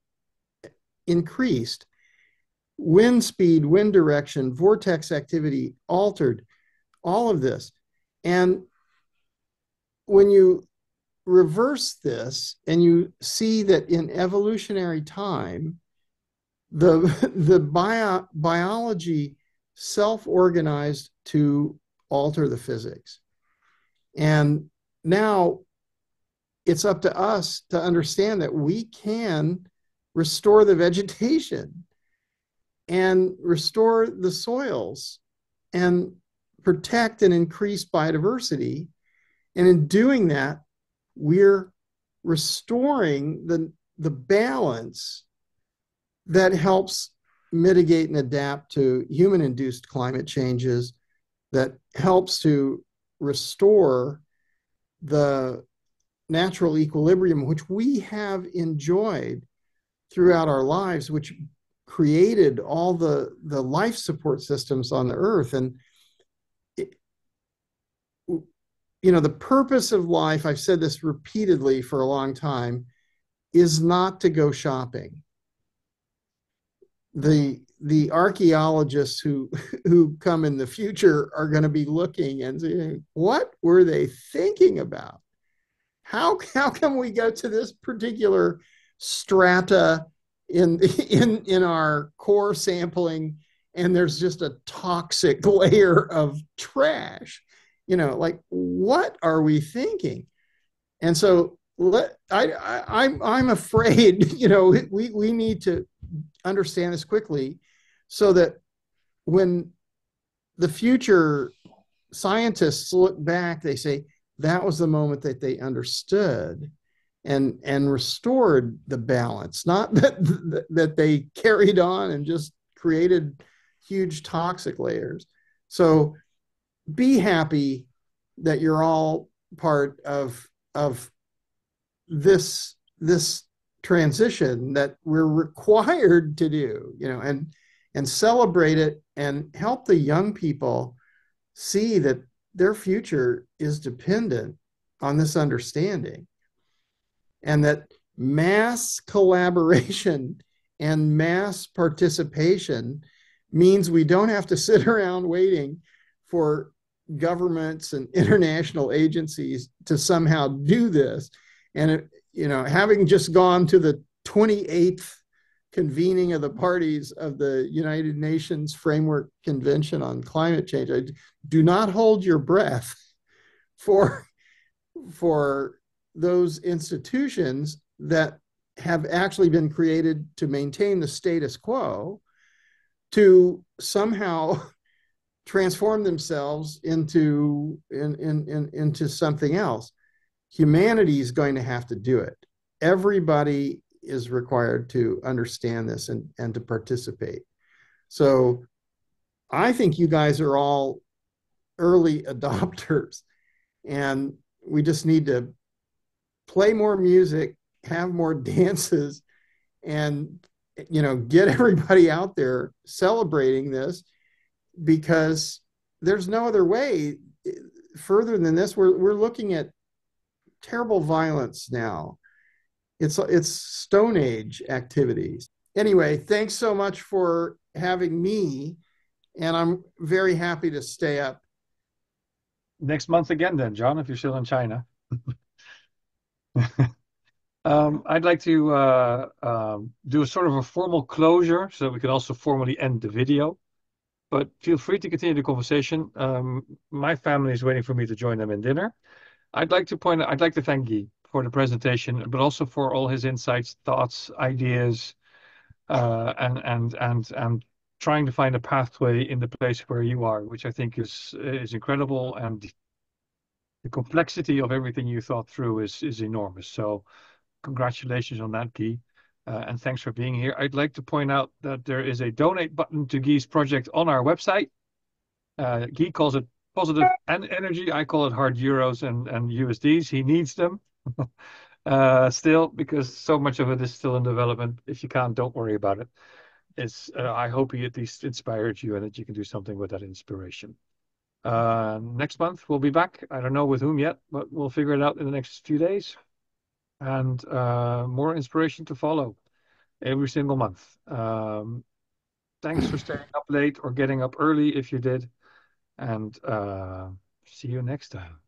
increased. Wind speed, wind direction, vortex activity altered, all of this. And when you reverse this and you see that in evolutionary time, the, [LAUGHS] the bio, biology self organized to alter the physics. And now it's up to us to understand that we can restore the vegetation and restore the soils and protect and increase biodiversity. And in doing that, we're restoring the, the balance that helps mitigate and adapt to human induced climate changes, that helps to restore the natural equilibrium, which we have enjoyed throughout our lives, which created all the, the life support systems on the earth. And, you know, the purpose of life, I've said this repeatedly for a long time, is not to go shopping. The the archaeologists who [LAUGHS] who come in the future are going to be looking and saying, what were they thinking about? How [LAUGHS] how can we go to this particular strata in [LAUGHS] in in our core sampling and there's just a toxic layer of trash? You know, like what are we thinking? And so let I, I I'm I'm afraid, you know, we we need to understand this quickly so that when the future scientists look back, they say that was the moment that they understood and and restored the balance, not [LAUGHS] that that they carried on and just created huge toxic layers. So be happy that you're all part of of this this transition that we're required to do you know and and celebrate it and help the young people see that their future is dependent on this understanding. And that mass collaboration [LAUGHS] and mass participation means we don't have to sit around waiting for governments and [LAUGHS] international agencies to somehow do this. And it, you know having just gone to the 28th convening of the parties of the United Nations Framework Convention on Climate Change. I do not hold your breath [LAUGHS] for for those institutions that have actually been created to maintain the status quo to somehow [LAUGHS] transform themselves into in, in, in, into something else humanity is going to have to do it everybody is required to understand this and, and to participate. So I think you guys are all early [LAUGHS] adopters and we just need to play more music, have more [LAUGHS] dances and you know, get everybody out there celebrating this because there's no other way further than this we're we're looking at terrible violence now it's it's Stone Age activities. Anyway, thanks so much for having me, and I'm very happy to stay up. Next month again, then, John, if you're still in China. [LAUGHS] um, I'd like to uh, um, do a sort of a formal closure so that we can also formally end the video. But feel free to continue the conversation. Um, my family is waiting for me to join them in dinner. I'd like to point I'd like to thank Guy for the presentation, but also for all his insights, thoughts, ideas, uh, and and and and trying to find a pathway in the place where you are, which I think is is incredible, and the complexity of everything you thought through is is enormous. So, congratulations on that, Guy, uh, and thanks for being here. I'd like to point out that there is a donate button to Guy's project on our website. Uh, Guy calls it positive and energy. I call it hard euros and and USDs. He needs them. [LAUGHS] uh, still, because so much of it is still in development. If you can't, don't worry about it. It's, uh, I hope he at least inspired you and that you can do something with that inspiration. Uh, next month we'll be back. I don't know with whom yet, but we'll figure it out in the next few days. And uh, more inspiration to follow every single month. Um, thanks for staying up late or getting up early if you did. And uh, see you next time.